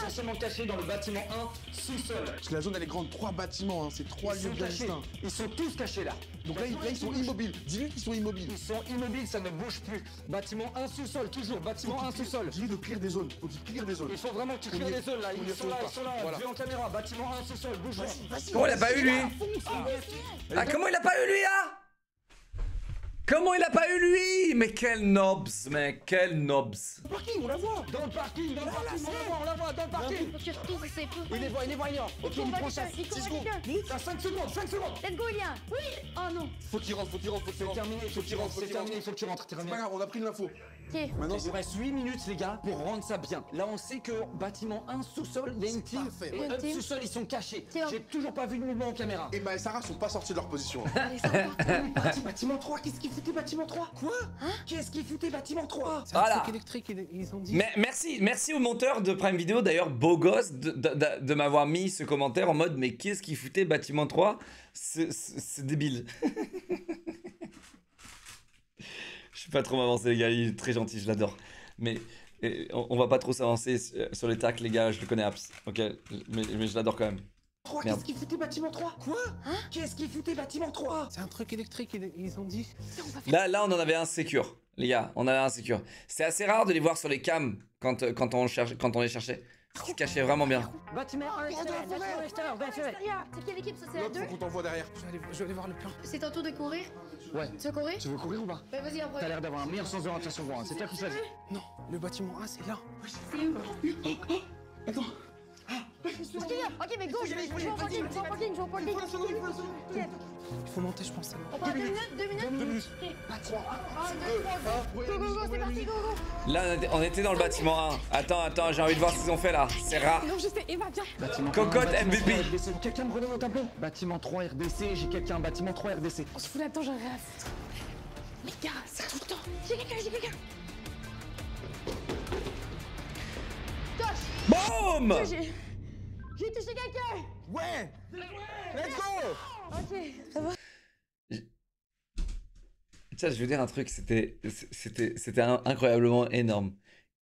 Cherchement caché dans le bâtiment 1, sous-sol. Parce que la zone, elle est grande. 3 bâtiments, hein. c'est 3 Ils lieux sont bien cachés. distincts. Ils sont tous cachés là. Donc là, ils, là, ils sont immobiles. Dis-lui qu'ils sont immobiles. Ils sont immobiles, ça ne bouge plus. Bâtiment 1 sous-sol, toujours. Bâtiment 1 sous-sol. Dis-lui de clear des zones. Faut qu'il clear des zones. Il faut vraiment que tu est. les zones là. Ils sont là, ils sont là. Vu en caméra. Bâtiment 1 sous-sol, bouge Comment il a pas eu lui Ah, comment il a pas eu lui Comment il a pas eu lui? Mais quel nobs, mec, quel nobs. Parking, on la voit. Dans le parking, dans le parking, on la voit, on la voit, dans le parking. C'est. Il les voit, il les voit, il voit. Ok, il prend ça. Il court, 6 secondes. T'as 5 secondes, 5 secondes. Let's go, Lien. Oui. Oh non. Faut qu'il rentre, faut qu'il rentre, faut qu'il C'est rentre. terminé, il faut rentres, c'est terminé, il faut que tu rentres. C'est pas grave, on a pris l'info. Ok. Maintenant, Il nous reste 8 minutes les gars pour rendre ça bien. Là on sait que bâtiment 1 sous-sol, il y a une team parfait. et Une up team. sous-sol ils sont cachés. Tiens. J'ai toujours pas vu de mouvement en caméra. Emma et Sarah sont pas sortis de leur position. hein. Allez, ça va. Bâti- bâtiment 3, qu'est-ce qu'il foutait bâtiment 3 Quoi? Qu'est-ce qu'il foutait bâtiment 3 C'est un Voilà. truc électrique, ils, ils ont dit. Mais merci, merci au monteur de Prime Video, d'ailleurs, beau gosse, de, de- de- de m'avoir mis ce commentaire en mode Mais qu'est-ce qui foutait bâtiment 3 C'est c'est- c'est débile. je suis pas trop m'avancer, les gars, il est très gentil, je l'adore. Mais euh, on, on va pas trop s'avancer sur- les tacles, les gars, je le connais abs, ok mais, mais je l'adore quand même. 3, Merde. qu'est-ce qu'il foutait bâtiment 3 Quoi Qu'est-ce qu'il foutait bâtiment 3 C'est un truc électrique, ils, ils ont dit. Là, là, on en avait un secure, les gars, on en avait un secure. C'est assez rare de les voir sur les cams quand, euh, quand, on, cherche, quand on les cherchait. Ils se cachaient vraiment bien. Bâtiment 1 extérieur, bâtiment. C'est quelle équipe ça C'est la L'autre, 2 faut qu'on t'envoie derrière. Je vais aller, je vais aller voir le plan. C'est ton tour de courir Ouais. Tu veux courir Tu veux courir ou pas Bah vas-y, T'as après. l'air d'avoir un meilleur sens de l'orientation que moi, c'est toi qui choisis. Non, le bâtiment 1, c'est là. C'est où? Ok, ok, mais go, je vais je vais au parking, je vais au parking, je vais au. Il faut monter, je pense. deux minutes, deux minutes Deux trois, go. Go, go, go, c'est parti, go, go. Là, on était, dans le bâtiment 1. Attends, attends, j'ai envie de voir ce qu'ils ont fait là. C'est rare. Non, je sais, Eva, viens. Cocotte 1, bâtiment MVP. 3 RDC. Quelqu'un me remet mon tableau Bâtiment 3 RDC, j'ai quelqu'un, bâtiment 3 RDC. On se fout là-dedans, j'en rien à foutre. Les gars, c'est tout le temps. J'ai quelqu'un, j'ai quelqu'un. Boum J'ai. Touché quelqu'un. Ouais Let's go Ok, ça va. Tiens, je veux dire un truc, c'était, c'était, c'était un- incroyablement énorme.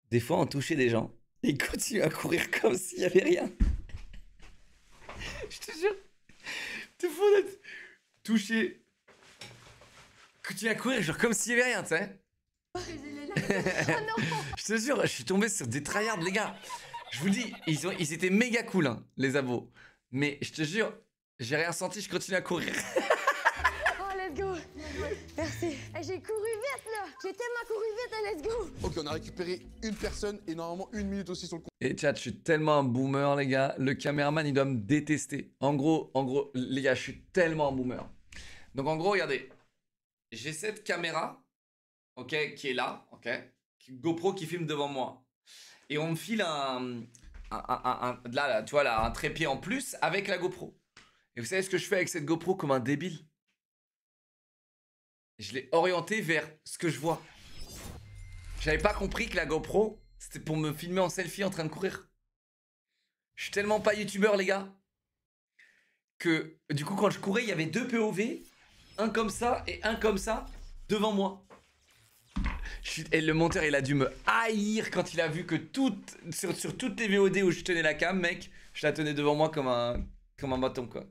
Des fois, on touchait des gens, et ils continuent à courir comme s'il y avait rien. Je te jure. Des fois, on a- toucher. Continue à courir, genre comme s'il y avait rien, tu sais. je te jure, je suis tombé sur des tryhards, les gars. Je vous dis, ils, ont, ils étaient méga cool, hein, les abos. Mais je te jure, j'ai rien senti, je continue à courir. Oh, let's go. Merci. Eh, J'ai couru vite là. J'ai tellement couru vite, eh, let's go. Ok, on a récupéré une personne et normalement une minute aussi sur le compte. Et chat, je suis tellement un boomer, les gars. Le caméraman, il doit me détester. En gros, en gros, les gars, je suis tellement un boomer. Donc, en gros, regardez. J'ai cette caméra, ok, qui est là, ok. GoPro qui filme devant moi. Et on me file un, un, tu vois, là, un trépied en plus avec la GoPro. Et vous savez ce que je fais avec cette GoPro comme un débile? Je l'ai orienté vers ce que je vois. J'avais pas compris que la GoPro, c'était pour me filmer en selfie en train de courir. Je suis tellement pas youtubeur, les gars, que du coup, quand je courais, il y avait deux POV, un comme ça et un comme ça, devant moi. Et le monteur, il a dû me haïr quand il a vu que toutes, sur, sur toutes les VOD où je tenais la cam, mec, je la tenais devant moi comme un, comme un bâton, quoi.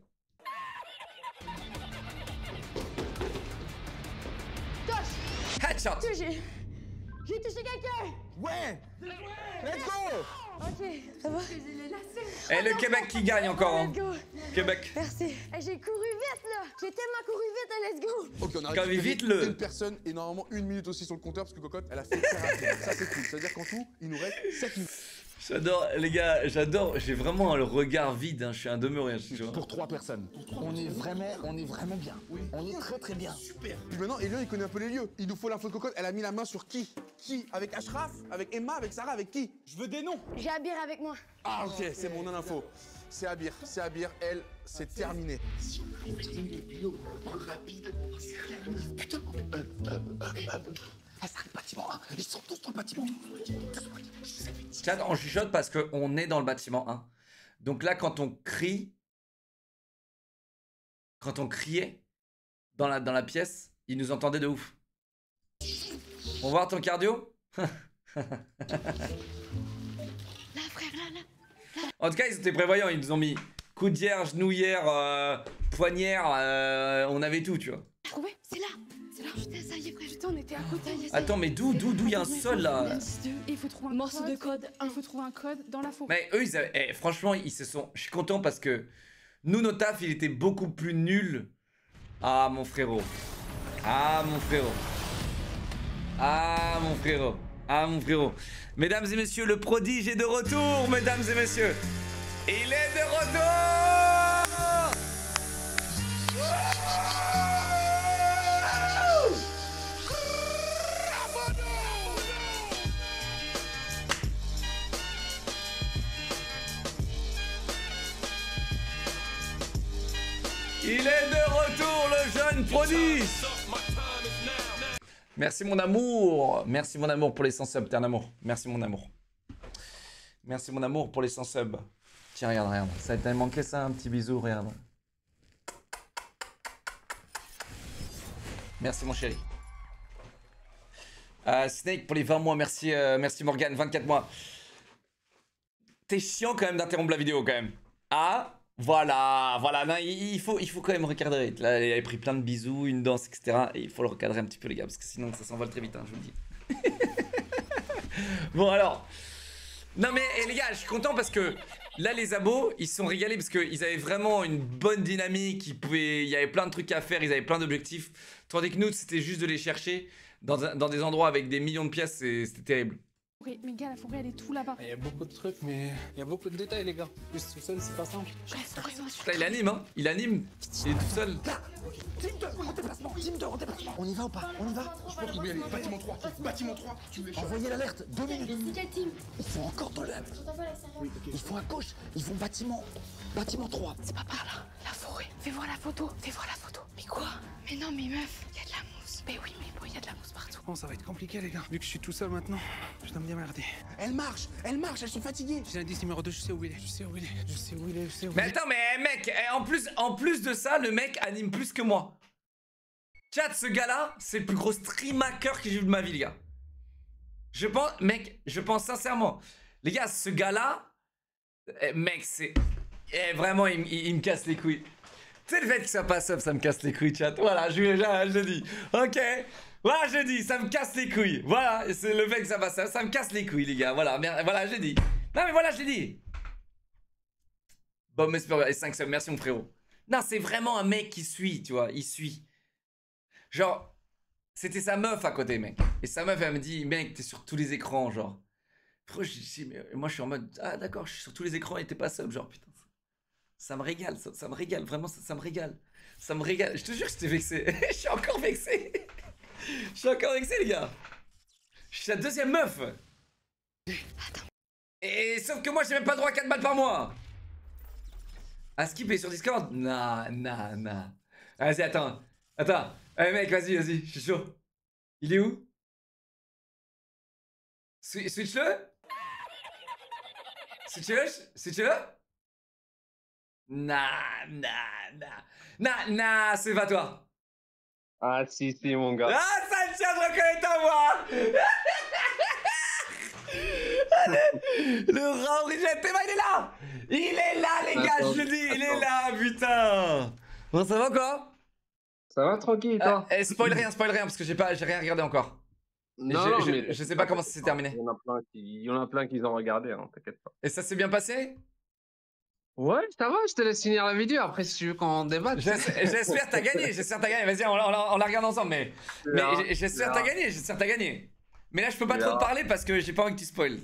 Headshot J'ai touché quelqu'un. Ouais Let's go Ok, ça va. Et le Québec qui gagne encore, hein. Let's go. Québec. Merci. Eh, J'ai couru vite là. J'ai tellement couru vite, eh, let's go. Ok, on a récupéré vite le- une personne et normalement une minute aussi sur le compteur parce que Cocotte, elle a fait très rapide. Ça, c'est cool. C'est-à-dire qu'en tout, il nous reste 7 minutes. J'adore, les gars, j'adore. J'ai vraiment le regard vide, hein. je suis un demeuré. jure. Pour trois personnes. On est vraiment, on est vraiment bien. On est très très bien. Super. Puis maintenant, Elion, il connaît un peu les lieux. Il nous faut l'info de Cocotte. Elle a mis la main sur qui? Qui? Avec Ashraf? Avec Emma? Avec Sarah? Avec qui? Je veux des noms J'ai Abir avec moi. Ah, ok, c'est bon, on a l'info. C'est Abir. C'est Abir. Elle, c'est terminé. Bâtiment 1. Ils sont tous dans le bâtiment. Chat, on chuchote parce qu'on est dans le bâtiment 1. Donc là, quand on crie, quand on criait dans la, dans la pièce, ils nous entendaient de ouf. On va voir ton cardio Là, frère, là, là. En tout cas, ils étaient prévoyants. Ils nous ont mis coudière, genouillère, euh, poignère. euh, on avait tout, tu vois. Trouvé C'est là. C'est là. Putain, ça y est, frère. Putain, on était à côté. ça y est. Attends, mais d'où, d'où, d'où il y a un sol là Il faut trouver un Morceau de code. Il faut trouver un code dans la forêt. Mais eux, ils avaient- eh, franchement, ils se sont. Je suis content parce que nous, nos tafs, il était beaucoup plus nul. Ah, mon frérot. Ah, mon frérot. Ah, mon frérot. Ah, mon frérot. Mesdames et messieurs, le prodige est de retour, mesdames et messieurs. Il est de retour Il est de retour, le jeune prodige Merci mon amour Merci mon amour pour les 100 subs, t'es un amour. Merci mon amour. Merci mon amour pour les 100 subs. Tiens, regarde, regarde. Ça t'a manqué ça, un petit bisou, regarde. Merci mon chéri. Euh, Snake pour les 20 mois, merci, euh, merci Morgan, 24 mois. T'es chiant quand même d'interrompre la vidéo quand même. Ah, voilà, voilà, non, il, faut, il faut quand même recadrer. Là, il avait pris plein de bisous, une danse, etc. Et il faut le recadrer un petit peu les gars, parce que sinon ça s'envole très vite, hein, je vous le dis. bon alors, non mais eh, les gars, je suis content parce que là les abos, ils se sont régalés parce qu'ils avaient vraiment une bonne dynamique, il y avait plein de trucs à faire, ils avaient plein d'objectifs. Tandis que nous, c'était juste de les chercher dans, dans des endroits avec des millions de pièces, c'était terrible. Forêt. Mais gars, la forêt, elle est tout là-bas. Il y a beaucoup de trucs, mais il y a beaucoup de détails, les gars. Plus tout seul, c'est pas simple. Putain, il anime, hein Il anime, il est tout seul. Team 2 en déplacement. Team 2 en déplacement. On y va ou pas? On y va? Je pense peut y aller. Bâtiment 3. Bâtiment 3. Envoyez l'alerte. Deux minutes. Ils sont encore dans le. Ils font à gauche. Ils vont bâtiment. Bâtiment 3. C'est pas par là. La forêt. Fais voir la photo. Fais voir la photo. Mais quoi? Mais non, mais meuf, il y a de la mousse. Mais oui, mais bon, il y a de la mousse partout. Bon, ça va être compliqué, les gars. Vu que je suis tout seul maintenant, je dois me démerder. Elle marche. Elle marche. Elles sont fatiguées. J'ai l'indice numéro 2, je sais où il est. Je sais où il est. Je sais où il est. Je sais où Mais il est. attends, mais mec, eh, en plus, en plus de ça, le mec anime plus que moi. Chat, ce gars-là, c'est le plus gros streamaker que j'ai vu de ma vie, les gars. Je pense, mec, je pense sincèrement. Les gars, ce gars-là, eh, mec, c'est. eh, vraiment, il, il- il me casse les couilles. C'est le fait que ça passe up, ça me casse les couilles, chat. Voilà, je, je, je dis. Ok. Voilà, je dis, ça me casse les couilles. Voilà, c'est le fait que ça passe up, ça me casse les couilles, les gars. Voilà, merde, voilà, je dis. Non, mais voilà, je dit. Bon, mais et 5 subs, merci mon frérot. Non, c'est vraiment un mec qui suit, tu vois, il suit. Genre, c'était sa meuf à côté, mec. Et sa meuf, elle me dit, mec, t'es sur tous les écrans, genre. Frérot, je dis, mais moi, je suis en mode, ah d'accord, je suis sur tous les écrans et t'es pas sub, genre, putain. Ça me régale, ça, me régale, vraiment, ça, me régale. Ça me régale. Je te jure que j'étais vexé. je suis encore vexé. je suis encore vexé, les gars. Je suis la deuxième meuf. Attends. Et sauf que moi, j'ai même pas droit à 4 balles par mois. À skipper sur Discord? Nah, nah, nah. Vas-y, attends. Attends. Allez, mec, vas-y, vas-y, je suis chaud. Il est où? Switch-le Switch-le Switch-le Nah, nah, nah. Nah, nah, c'est pas toi. Ah, si, si, mon gars. Ah, ça tient de reconnaître ta voix Le rat original, il est là Il est là, les gars, je le dis, il est là, putain Bon, ça va quoi? Ça va tranquille, toi? Euh, Spoil rien, spoil rien, parce que j'ai pas, j'ai rien regardé encore. Non, non, je, mais... je sais pas comment ça s'est terminé. Il y en a plein qui, il y en a plein qui ont regardé, hein, t'inquiète pas. Et ça s'est bien passé? Ouais, ça va, je te laisse finir la vidéo après si tu veux qu'on débatte. J'espère t'as gagné, j'espère t'as gagné. Vas-y, on, la regarde ensemble, mais, mais j'espère t'as gagné, j'espère t'as gagné. Mais là, je peux pas trop te parler parce que j'ai pas envie que tu spoil.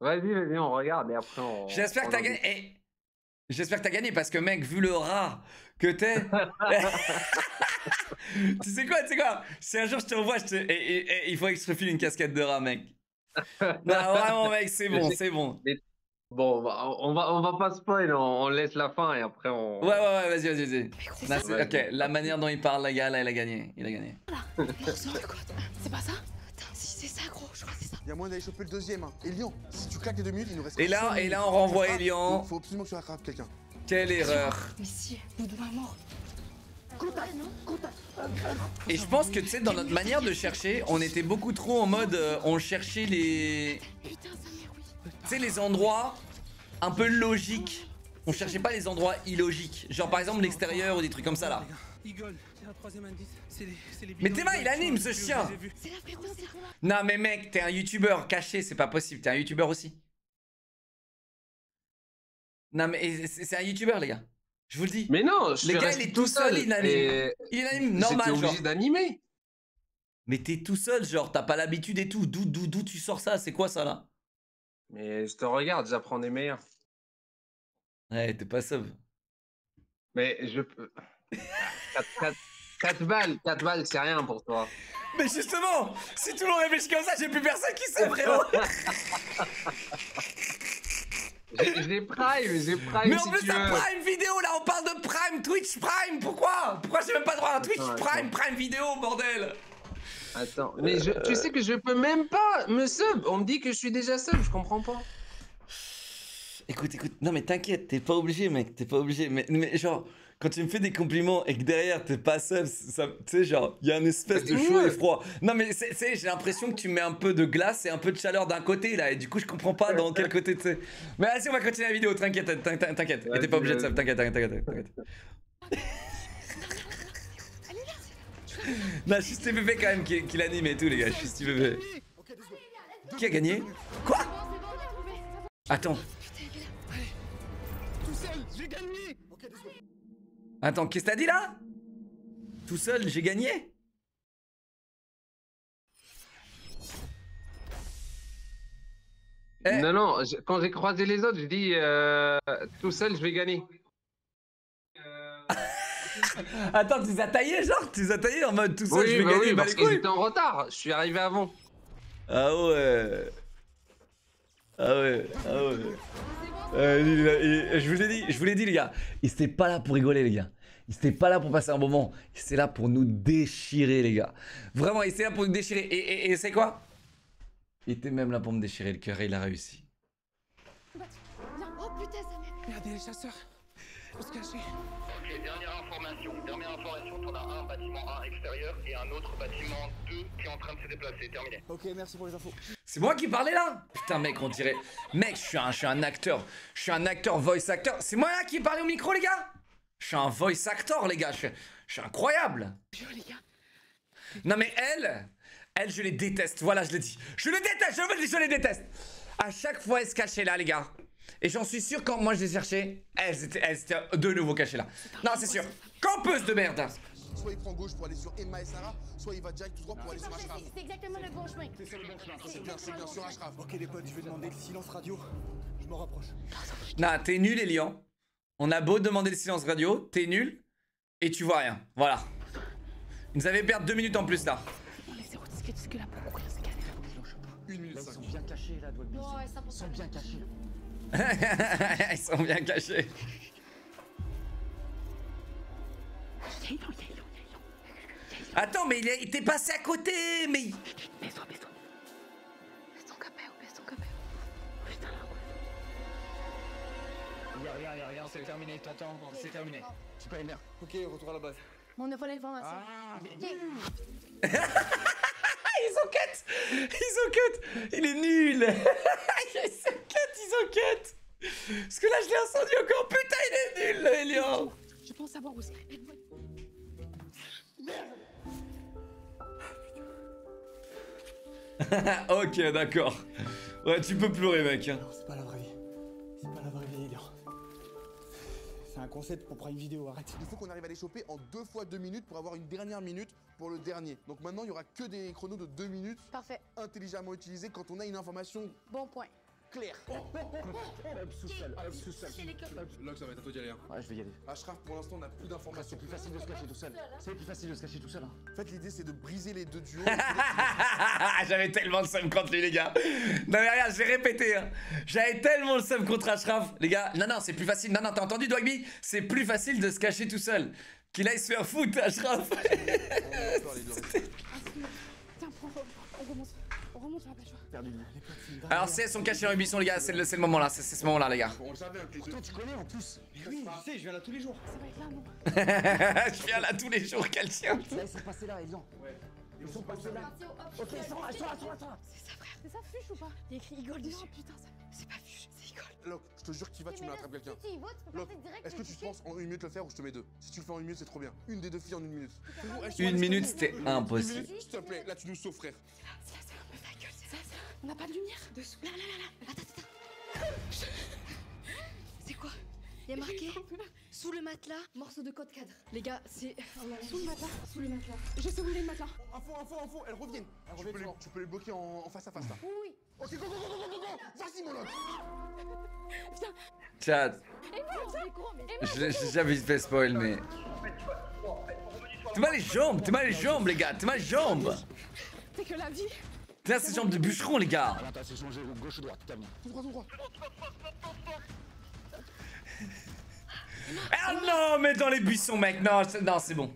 Vas-y, vas-y, on regarde et après on. J'espère que t'as gagné. Eh, j'espère que t'as gagné parce que, mec, vu le rat que t'es. tu sais quoi, tu sais quoi? Si un jour je te revois, je te... Et, il faudrait que je te file une casquette de rat, mec. non, vraiment, mec, c'est bon, c'est bon. Bon, on va, on va pas spoil, on, laisse la fin et après on. Ouais, ouais, ouais, vas-y, vas-y, vas-y. ok, la manière dont il parle, la gars, là, il a gagné. Il a gagné. C'est pas ça? Attends, si c'est ça, gros, je crois que c'est ça. Il y a moyen d'aller choper le deuxième. Hein. Elian, si tu claques les deux minutes, il nous reste. Et là, et là, on renvoie Elian. Faut absolument que tu rattrapes quelqu'un. Quelle erreur. Mais si, Boudou est mort. Et je pense que tu sais, dans notre manière de chercher, on était beaucoup trop en mode. Euh, on cherchait les. Putain, ça sais, les endroits un peu logiques. On cherchait pas les endroits illogiques. Genre par exemple l'extérieur ou des trucs comme ça là. Mais t'es il anime ce chien Non mais mec, t'es un youtubeur caché, c'est pas possible. T'es un youtubeur aussi. Non mais c'est un youtubeur les gars. Je vous le dis. Mais non, je Les gars, il est tout seul, il anime. Il anime normal. Obligé d'animer. Mais t'es tout seul, genre, t'as pas l'habitude et tout. D'où tu sors ça? C'est quoi ça là? Mais je te regarde, j'apprends des meilleurs. Ouais, t'es pas sub. Mais je peux. 4, balles, 4 balles, c'est rien pour toi. Mais justement, si tout le monde réfléchit comme ça, j'ai plus personne qui sait, frérot. j'ai Prime, j'ai Prime. Mais en plus, t'as Prime vidéo là, on parle de Prime, Twitch Prime, pourquoi? Pourquoi j'ai même pas droit à Twitch Prime, Prime vidéo, bordel? Attends, mais tu sais que je peux même pas me sub. On me dit que je suis déjà sub, je comprends pas. Écoute, écoute, non mais t'inquiète, t'es pas obligé, mec, t'es pas obligé. Mais, mais genre, quand tu me fais des compliments et que derrière t'es pas sub, tu sais, genre, il y a une espèce de chaud et froid. Non mais, tu sais, j'ai l'impression que tu mets un peu de glace et un peu de chaleur d'un côté là, et du coup, je comprends pas dans quel côté tu sais. Mais vas-y, on va continuer la vidéo, t'inquiète, t'inquiète. Et t'es pas obligé de sub, t'inquiète, t'inquiète, t'inquiète. Non, je suis Steve quand même qui, qui l'anime et tout, les gars. Je suis Steve Qui a gagné Quoi Attends. J'ai Attends, qu'est-ce que t'as dit là Tout seul, j'ai gagné eh. Non, non, quand j'ai croisé les autres, je dis euh, tout seul, je vais gagner. Attends, tu les as taillés, genre Tu les as taillés en mode tout seul, je vais bah gagner, oui, parce que j'étais en retard, je suis arrivé avant. Ah ouais. Ah ouais, ah ouais. Euh, je vous ai dit, je vous l'ai dit les gars, il était pas là pour rigoler les gars. Il était pas là pour passer un moment. Il était là pour nous déchirer les gars. Vraiment, il était là pour nous déchirer. Et, et, c'est quoi? Il était même là pour me déchirer le cœur et il a réussi. Oh putain, ça Regardez les chasseurs. Faut se cacher dernière information. Dernière information, on a un bâtiment 1 extérieur et un autre bâtiment 2 qui est en train de se déplacer. Terminé. Ok, merci pour les infos. C'est moi qui parlais là Putain mec, on dirait... Mec, je suis un, je suis un acteur. Je suis un acteur, voice acteur. C'est moi là qui parlais au micro les gars Je suis un voice actor, les gars. Je suis, je suis incroyable. Non, mais elle, elle, je les déteste. Voilà, je l'ai dit. Je les déteste, je, veux- je les déteste. À chaque fois, elle se cachait là, les gars. Et j'en suis sûr, quand moi je les cherchais, elles étaient, elles étaient de nouveau cachées là. Non, c'est sûr. Campeuse de merde. Soit il prend gauche pour aller sur Emma et Sarah, soit il va direct tout droit pour aller sur Ashraf. C'est exactement le bon chemin. C'est le bon chemin. C'est bien, c'est bien sur Ashraf. Ok les potes, je vais demander le silence radio. Je me rapproche. Non, t'es nul, Elian. On a beau demander le silence radio, t'es nul. Et tu vois rien. Voilà. Ils nous avaient perdu deux minutes en plus là. Dans les zéros disques disques là pour courir, c'est galère. Une minute ils sont bien cachés, là, ça Ils sont bien cachés. Ils sont bien cachés. Attends, mais il est- passé à côté, mais. Baisse-toi, baisse-toi. Baisse ton capé, baisse ton capé. Putain, là. Y'a rien, y'a rien, c'est terminé. T'entends C'est terminé. C'est pas une merde. Ok, retour à la base. On n'a pas l'information. Ah, Ils cut Ils cut Il est nul Ils cut Parce que là, je l'ai entendu encore. Putain, il est nul, le Elian Je pense savoir où c'est. Ok, d'accord. Ouais, tu peux pleurer, mec. hein. Non, c'est pas la concept pour prendre une vidéo, arrête. Il faut qu'on arrive à les choper en deux fois deux minutes pour avoir une dernière minute pour le dernier. Donc maintenant, il y aura que des chronos de deux minutes Parfait. intelligemment utilisés quand on a une information Bon point. Claire. Sous-sol, sous-sol. Là, ça va être à toi d'y aller. Ouais, je vais y aller. Ashraf, pour l'instant, on n'a plus d'informations. C'est plus facile de se cacher tout seul. C'est plus facile de se cacher tout seul. hein. En fait, l'idée, c'est de briser les deux duos. J'avais tellement le seum contre lui, les gars. Non, mais regarde, j'ai répété. hein. J'avais tellement le seum contre Ashraf. Les gars, non, non, c'est plus facile. Non, non, t'as entendu, Dwagby C'est plus facile de se cacher tout seul. Qu'il aille se faire foutre, Ashraf. Tiens, prends, on remonte. On remonte, pas le choix. Perdu. C'est. Alors, si elles sont cachées dans les buissons, les gars, c'est le, c'est le moment là. C'est c'est ce moment là, les gars. on le savait. Toi, tu connais en plus. Mais oui, je sais, je viens là tous les jours. Ça va être là, non Je viens là tous les jours, quel chien. Ils sont passés là. Ils sont passés là. Ok, ils sont là, ils sont là, ils sont là, ils sont là. C'est ça, frère. C'est ça, fuche ou pas? Il y a écrit Igor dessus. Non, putain, ça... c'est pas fuche, c'est Igor. Locke, je te jure que tu vas, tu me là, rattrapes quelqu'un. Si tu y vas, tu peux Locke, est-ce que tu penses en une minute le faire ou je te mets deux? Si tu le fais en une minute, c'est trop bien. Une des deux filles en une minute. Une minute, c'était impossible. S'il te plaît, là, tu nous sauves, frère. On n'a pas de lumière dessous. Là, là, là, là. Attends, attends. C'est quoi Il y a marqué sous le matelas, morceau de code cadre. Les gars, c'est. Sous le matelas, sous le matelas. Je sais où il est le matelas. Info, info, info, elles reviennent. Tu reviennent peux, les, tu peux les bloquer en, en face à face là. Oui, oui. Ok, go, go, go, go, go, go, go Vas-y, mon mais. je- j'ai jamais fait spoil, mais. T'es mal les jambes, t'es mal les jambes, les gars, t'es mal les jambes. C'est que la vie. T'es là, ces jambes de bûcheron, les gars. Attends, c'est changé, gauche ou droite, t'as bien. Tout droit, tout droit. Ah non, mais dans les buissons, mec. Non, c'est- non, c'est bon.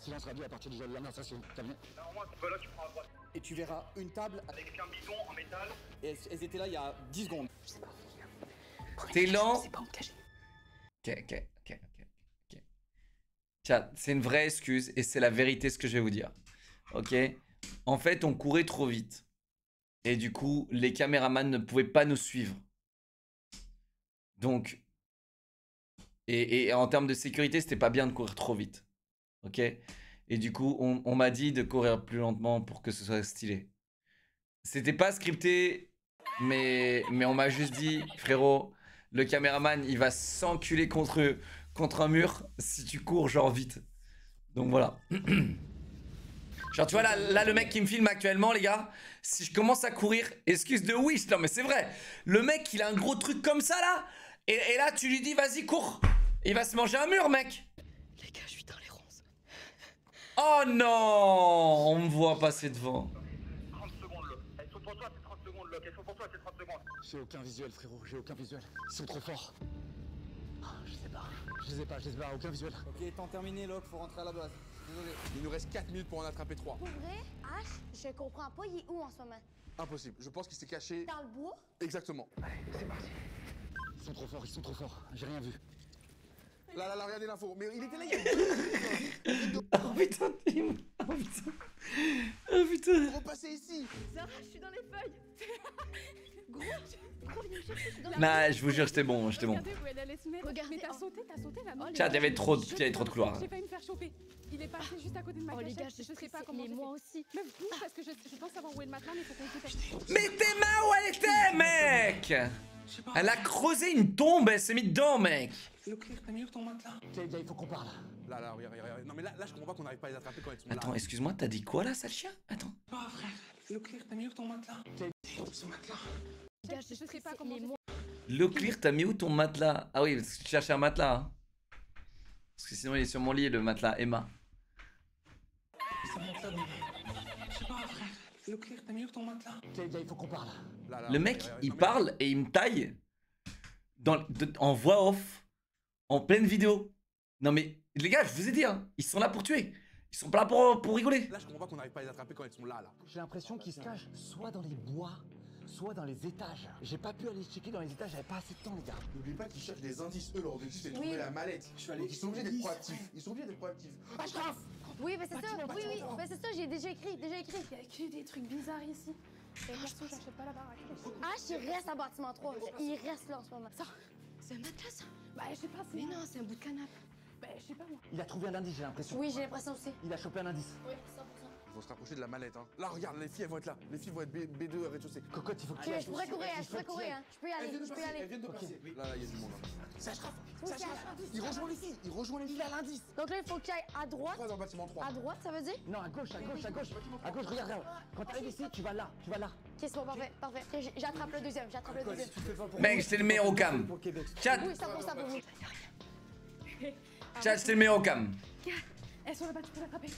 Silence radio à partir du de la station, t'as bien. Normalement, là, tu prends à droite. Et tu verras une table, Avec un bidon en métal. et elles, elles étaient là il y a 10 secondes. T'es lent. C'est ok, ok, ok, ok. Chat, c'est une vraie excuse et c'est la vérité ce que je vais vous dire. Ok En fait, on courait trop vite. Et du coup, les caméramans ne pouvaient pas nous suivre. Donc. Et, en termes de sécurité, c'était pas bien de courir trop vite. Ok? Et du coup, on, on m'a dit de courir plus lentement pour que ce soit stylé. C'était pas scripté, mais, mais on m'a juste dit, frérot, le caméraman, il va s'enculer contre, contre un mur si tu cours genre vite. Donc voilà. Genre, tu vois, là, là, le mec qui me filme actuellement, les gars, si je commence à courir, excuse de Wish, non mais c'est vrai. Le mec, il a un gros truc comme ça, là. Et, et là, tu lui dis, vas-y, cours. Il va se manger un mur, mec. Les gars, je suis dans les ronces. Oh non On me voit passer devant. 30 secondes, Locke. Elles sont pour toi, c'est 30 secondes, Locke. Elles sont pour toi, c'est 30 secondes. J'ai aucun visuel, frérot, j'ai aucun visuel. Ils sont trop forts. Ah, Je sais pas. Je ai pas, je ai pas, aucun visuel. Ok, temps terminé, Locke, faut rentrer à la base. Désolé. Il nous reste 4 minutes pour en attraper 3. Pour vrai, H, je comprends pas, il est où en ce moment? Impossible. Je pense qu'il s'est caché. Dans le bois? Exactement. Ils sont trop forts, ils sont trop forts. J'ai rien vu. Là, là, là, regardez l'info. Mais il était là il y a minutes. Oh putain, Tim. Oh putain. Oh putain. Repasser ici. Sarah, je suis dans les feuilles Gros, Nah, je vous jure, j'étais bon, j'étais bon. Regardez elle t'as oh. sauté, t'as sauté là, non Chat, il y avait trop de, il y avait trop de couloirs. J'ai failli me faire choper. Il est passé juste à côté de ma Oh, les cachette. gars, je je sais pas comment mais moi fait. aussi. Meuf, bouge parce que je, je pense savoir où est le matelas, mais faut qu'on se dépêche. Mais tes mains où elle était, mec? Elle a creusé une tombe, elle s'est mis dedans, mec Le clair, t'as mis où ton matelas il faut qu'on parle. Là, là, regarde, regarde, regarde. Non, mais là, là, je comprends pas qu'on n'arrive pas à les attraper quand ils sont Attends, excuse-moi, t'as dit quoi là, sale chien? Attends. Pas frère. Le clair, t'as mis où ton matelas matelas. Je sais pas comment. Le clear, t'as mis où ton matelas? Ah oui, parce que tu cherchais un matelas. hein. Parce que sinon, il est sur mon lit, le matelas Emma. Ce matelas, bébé. Je sais pas frère. Le clair, t'as mis où ton matelas? Les gars, il faut qu'on parle. Là, là, Le regarde, mec, il parle et il me taille dans, de- en voix off, en pleine vidéo. Non mais, les gars, je vous ai dit, hein, ils sont là pour tuer. Ils sont pas là pour, pour rigoler. Là, je comprends pas qu'on n'arrive pas à les attraper quand ils sont là, là. J'ai l'impression qu'ils se cachent soit dans les bois, soit dans les étages. J'ai pas pu aller checker dans les étages, j'avais pas assez de temps, les gars. N'oublie pas qu'ils cherchent des indices. Eux, leur objectif, c'est de Oui. trouver la mallette. Donc, ils sont obligés d'être proactifs. Ils sont obligés d'être proactifs. Ashraf Oui, mais c'est ça. Oui, oui. Mais c'est ça, j'ai déjà écrit. Déjà écrit. Il y a écrit des trucs bizarres ici. Perso, j'achète pas la baraque. H, il reste à bâtiment 3. Il reste là en ce moment. Ça, c'est un matelas ça Bah, je sais pas, c'est. Mais non, c'est un bout de canapé. Bah, je sais pas moi. Il a trouvé un indice, j'ai l'impression. Oui, j'ai l'impression aussi. Il a chopé un indice. Oui, 100%. Vont se rapprocher de la mallette, hein. Là, regarde, les filles, elles vont être là. Les filles vont être B- B2 rez-de-chaussée. Cocotte, il faut que tu je pourrais courir, je pourrais courir. hein. Je peux y aller, je peux y elles aller. viennent de passer. Là, là, il y a du monde. hein. C'est C'est c'est Ashraf Ashraf. Il rejoint les filles Il rejoint les filles à l'indice Donc là, il faut que tu ailles à droite. 3 dans bâtiment 3. À droite, ça veut dire Non, à gauche, à gauche, à gauche. À gauche, regarde, regarde. Quand t'arrives ici, tu vas là, tu vas là. Ok, c'est bon, parfait, parfait. J'attrape le deuxième, j'attrape le deuxième. Mec, j'étais le meilleur au cam. Chat, Oui, ça pour ça pour vous. chat, j'étais le meilleur au cam. Elles sont là-bas, tu peux l'attraper.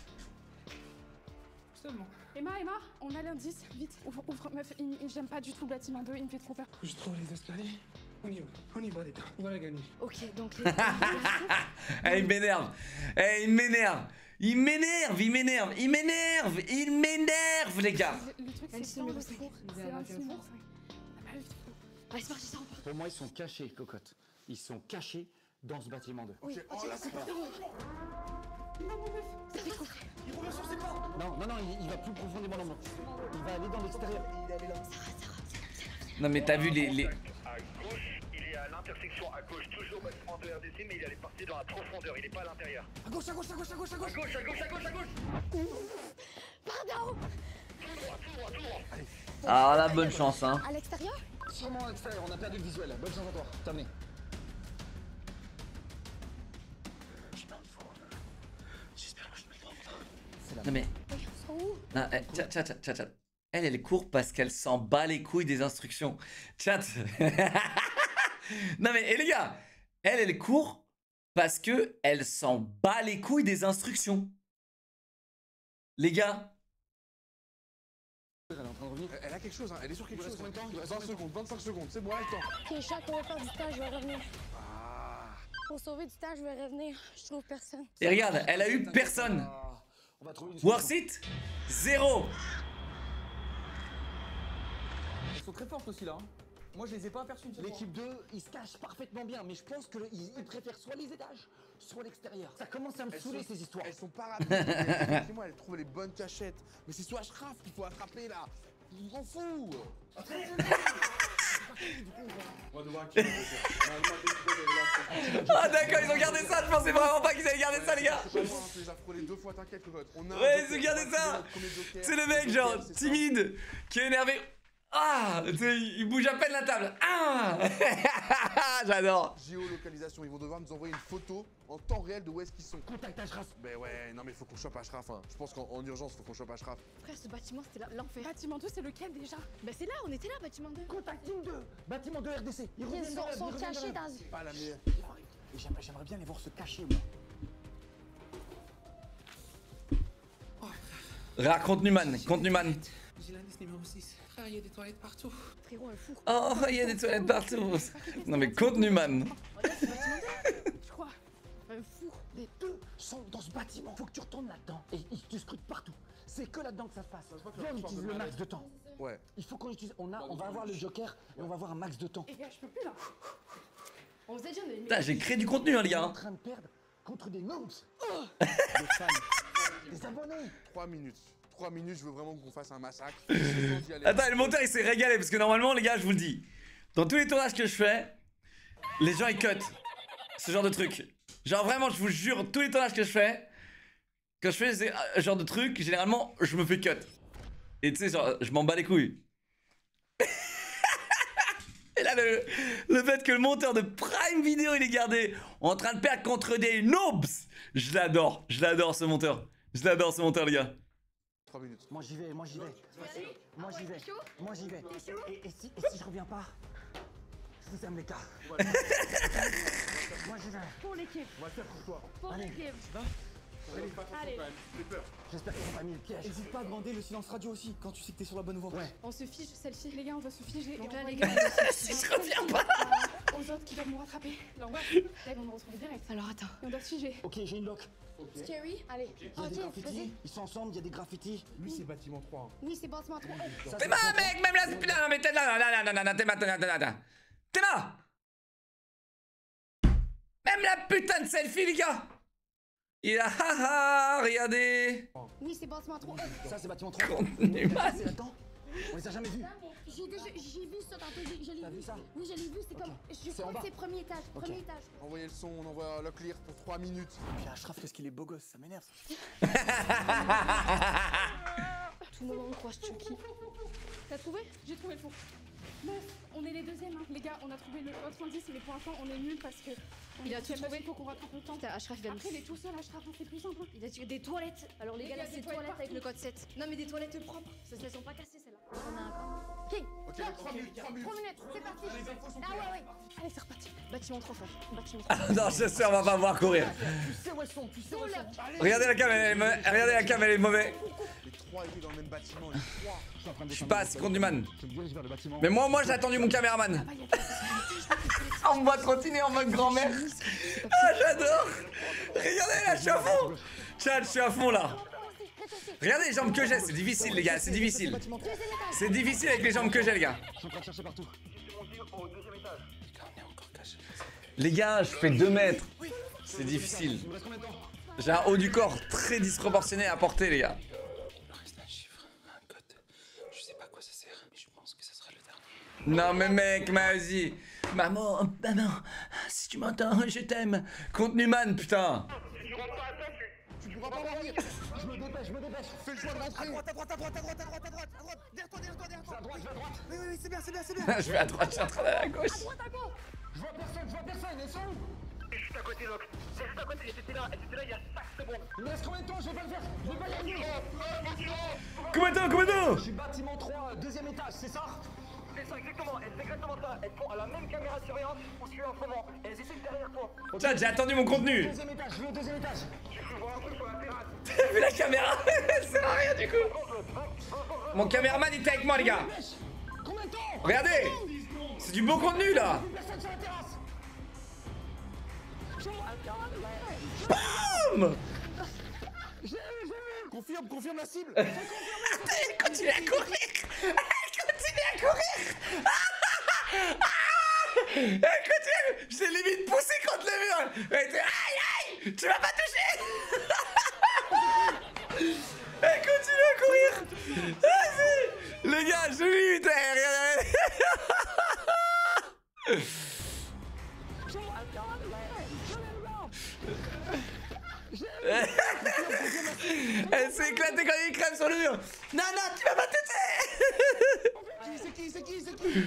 Seulement. Emma, Emma, on a l'indice. Vite, ouvre, ouvre. Meuf, j'aime pas du tout le bâtiment 2, il me fait trop peur. Je trouve les escaliers. On y va. On y va, les gars. On va la gagner. Ok, donc les. Eh, il m'énerve. Eh, il m'énerve. Il m'énerve, il m'énerve, il m'énerve, il m'énerve, les gars. Le, le truc, Indice c'est dans numéro le four. C'est un four 5. Ah bah, vite, faut- Allez, c'est parti, ça. Pour moi, ils sont cachés, Cocotte. Ils sont cachés dans ce bâtiment 2. Oui, Oh là, c'est pas ça fait quoi Non, non, non, il, il va plus profondément dans le Il va aller dans l'extérieur. Non mais t'as vu les, les... À gauche, il est à l'intersection à gauche, toujours bâtiment de RDC, mais il est parti dans la profondeur, il est pas à l'intérieur. À gauche, à gauche, à gauche, à gauche, à À gauche gauche, à gauche, à gauche, à gauche Pardon Ah la bonne chance, hein. À l'extérieur? Sûrement à l'extérieur, on a perdu le visuel. Bonne chance à toi. Terminé. Non mais... Ils sont où? Non, eh, chat, chat, chat, chat, chat. Elle, elle court parce qu'elle s'en bat les couilles des instructions. Chat. non mais, eh, les gars, elle, elle court parce que elle s'en bat les couilles des instructions. Les gars. Elle est en train de revenir. Elle a quelque chose, hein. Elle est sur quelque chose. reste combien de temps Il reste 20 combien de secondes, 25 secondes. C'est bon, elle temps. Ok, chat, on va faire du temps, je vais revenir. Ah. Pour sauver du temps, je vais revenir. Je trouve personne. Et regarde, elle a eu personne. On va trouver une Worth solution. it? Zéro. Elles sont très fortes aussi là. hein. Moi je les ai pas fois. L'équipe 2, ils se cachent parfaitement bien, mais je pense qu'ils ils préfèrent soit les étages, soit l'extérieur. Ça commence à me Elles saouler sont- ces histoires. Elles sont pas rapides. Effectivement, elles trouvent les bonnes cachettes. Mais c'est soit Ashraf qu'il faut attraper là. Il m'en fout. Ah d'accord, ils ont gardé ça. Je pensais vraiment pas qu'ils allaient garder ça, les gars. Ouais, ils ont gardé ça. C'est le mec, genre, timide, qui est énervé. Ah Tu sais, Il bouge à peine la table. Ah J'adore. Géolocalisation, ils vont devoir nous envoyer une photo en temps réel de où est-ce qu'ils sont. Contact Ashraf. Ben ouais, non mais faut qu'on chope Ashraf. Hein. Je pense qu'en en urgence, faut qu'on chope Ashraf. Frère, ce bâtiment, c'était l'enfer. Bâtiment 2, c'est lequel déjà? Bah, c'est là, on était là, bâtiment 2. Contact Team 2. Bâtiment 2 RDC. Ils sont, ils cachés dans dans. Pas la meilleure. Et J'aimerais j'aimerais bien les voir se cacher, moi. Raconte Numan, compte Numan. J'ai l'indice numéro 6. Frère, il y a des toilettes partout. Frérot, un four. Oh, il y a des toilettes partout. Non mais compte Numan. Je crois. Un four. Les deux sont dans ce bâtiment. Faut que tu retournes là-dedans. Et ils te scrutent partout. C'est que là-dedans que ça se passe. Viens, on utilise le max de temps. Ouais. Il faut qu'on utilise. On, a, on va avoir le joker et on va avoir un max de temps. Et gars, je peux plus là. On faisait déjà une Putain, j'ai créé du contenu, hein, les On est gars. en train de perdre contre des noobs. des fans. Des abonnés. 3 minutes. 3 minutes, je veux vraiment qu'on fasse un massacre. Attends, le monteur il s'est régalé parce que normalement, les gars, je vous le dis, dans tous les tournages que je fais, les gens ils cut ce genre de truc. Genre vraiment, je vous jure, tous les tournages que je fais, quand je fais ce genre de truc, généralement, je me fais cut. Et tu sais, genre, je m'en bats les couilles. Et là, le, le fait que le monteur de Prime Video, il est gardé en train de perdre contre des noobs, je l'adore, je l'adore ce monteur. Je l'adore ce monteur, les gars. 3 minutes. Moi j'y vais, moi j'y vais. Moi j'y vais. Moi j'y vais. Et, et si, et si je reviens pas Je vous aime les gars. moi j'y vais. Pour l'équipe. On va le faire pour toi. Pour Allez. l'équipe. Allez. J'ai peur. J'espère qu'ils ont pas mis le piège. N'hésite pas à grandir le silence radio aussi quand tu sais que t'es sur la bonne voie. Ouais. On se fiche, celle-ci. Les gars, on doit se figer. Donc et là, les va- gars, Si je reviens pas. aux autres qui doivent nous rattraper. Là, on va. Là, ils vont nous retrouver direct. Alors attends. On doit se figer. Ok, j'ai une lock. Scary Allez. Il y a des graffitis. Ils sont ensemble, il y a des graffitis. Lui, c'est bâtiment 3. hein. Oui, c'est bâtiment 3. Ça, T'es c'est ma pas- mec, même là, putain, non mais t'es là, là, là, là, là, là, t'es ma, t'es ma, t'es ma. Même la putain de selfie, les gars. Il a, haha, regardez. Oui, c'est bâtiment 3. Ça, c'est bâtiment 3. Contenu mal. C'est là-dedans On les a jamais vus. J'ai vu ça tantôt, je l'ai vu. vu ça Oui, je l'ai vu, c'est comme, je crois que c'est premier étage, premier étage. Envoyez le son, on envoie le clear pour 3 minutes. Puis Ashraf, qu'est-ce qu'il est beau gosse, ça m'énerve. Tout le monde croise Chucky. T'as trouvé? J'ai trouvé le fond. Meuf, on est les deuxièmes, hein. les gars. On a trouvé le autre indice, mais pour l'instant, on est nuls parce que. on Il a est tout trouvé. Il faut qu'on rattrape le temps. Putain, Ashraf de- Après, il est tout seul, Ashraf, hein, c'est plus simple. hein. Il a des toilettes. Alors les Il gars, a là, des c'est toilettes toilettes avec le code 7. Non, mais des toilettes propres. Ça, elles sont pas cassées, celles-là. On a un camp. Ok, Ok, 3 minutes, 3 minutes. 3 minutes, c'est parti. Les infos sont Ah ouais, ouais. Allez, c'est reparti. Bâtiment 3, frère. Bâtiment 3. Ah, Non, je sais, on va pas voir courir. Tu sais où elles sont, tu sais où elles sont. Regardez la cam, elle est mauvaise. Regardez la cam, elle est mauvaise. Les 3 étaient dans le même bâtiment, les 3. Je suis pas assez contre du man. Mais moi, moi, j'ai attendu mon caméraman. On me voit trottiner en mode grand-mère. Ah, j'adore. Regardez là, je suis à fond. Chat, je suis à fond là. Regardez les jambes que j'ai, c'est difficile les gars, c'est difficile. C'est difficile avec les jambes que j'ai les gars. En. Les gars, je fais 2 mètres. C'est difficile. J'ai un haut du corps très disproportionné à porter les gars. Il me reste un chiffre, un code. Je sais pas à quoi ça sert, mais je pense que ça sera le dernier. Non mais mec, vas-y. Maman, maman, si tu m'entends, je t'aime. Contenu man, putain. Tu rentres pas à temps, tu... Tu pourras pas revenir. Je me dépêche, je me dépêche. Fais le choix de rentrer. À droite, à droite, à droite, à droite, à droite, à droite, à droite. Derrière toi, derrière toi, derrière toi. À droite, je vais à droite. Oui, oui, oui, c'est bien, c'est bien, c'est bien. je vais à droite, je suis en train d'aller à gauche. Je vois personne, je vois personne. Elles sont où? C'est juste à côté, Locke. C'est juste à côté, était là, elle était là il y a 5 secondes. Il me reste combien de temps Je vais pas le faire. Je vais pas y arriver. Combien de temps, combien de temps? Je suis bâtiment 3, deuxième étage, c'est ça? C'est ça, exactement, elles font exactement ça. Elles sont à la même caméra de surveillance tu es en ce moment. Elles essaient derrière toi. Chat, j'ai attendu mon contenu. Deuxième étage, je vais au deuxième étage. Tu peux voir un truc sur la terrasse? T'as vu la caméra? Ça sert à rien du coup. Mon caméraman était avec moi les gars. Combien de temps? Regardez. C'est du beau contenu là. Bam Confirme, confirme la cible. Elle continue à courir. Elle continue à courir. Elle continue. Je l'ai limite poussé contre le mur. Elle était aïe aïe Tu m'as pas touché. Elle continue à courir. Vas-y. Les gars, je lutte Elle s'est éclatée quand il y sur le mur. Non, tu m'as pas Qui, c'est qui, c'est qui, c'est qui?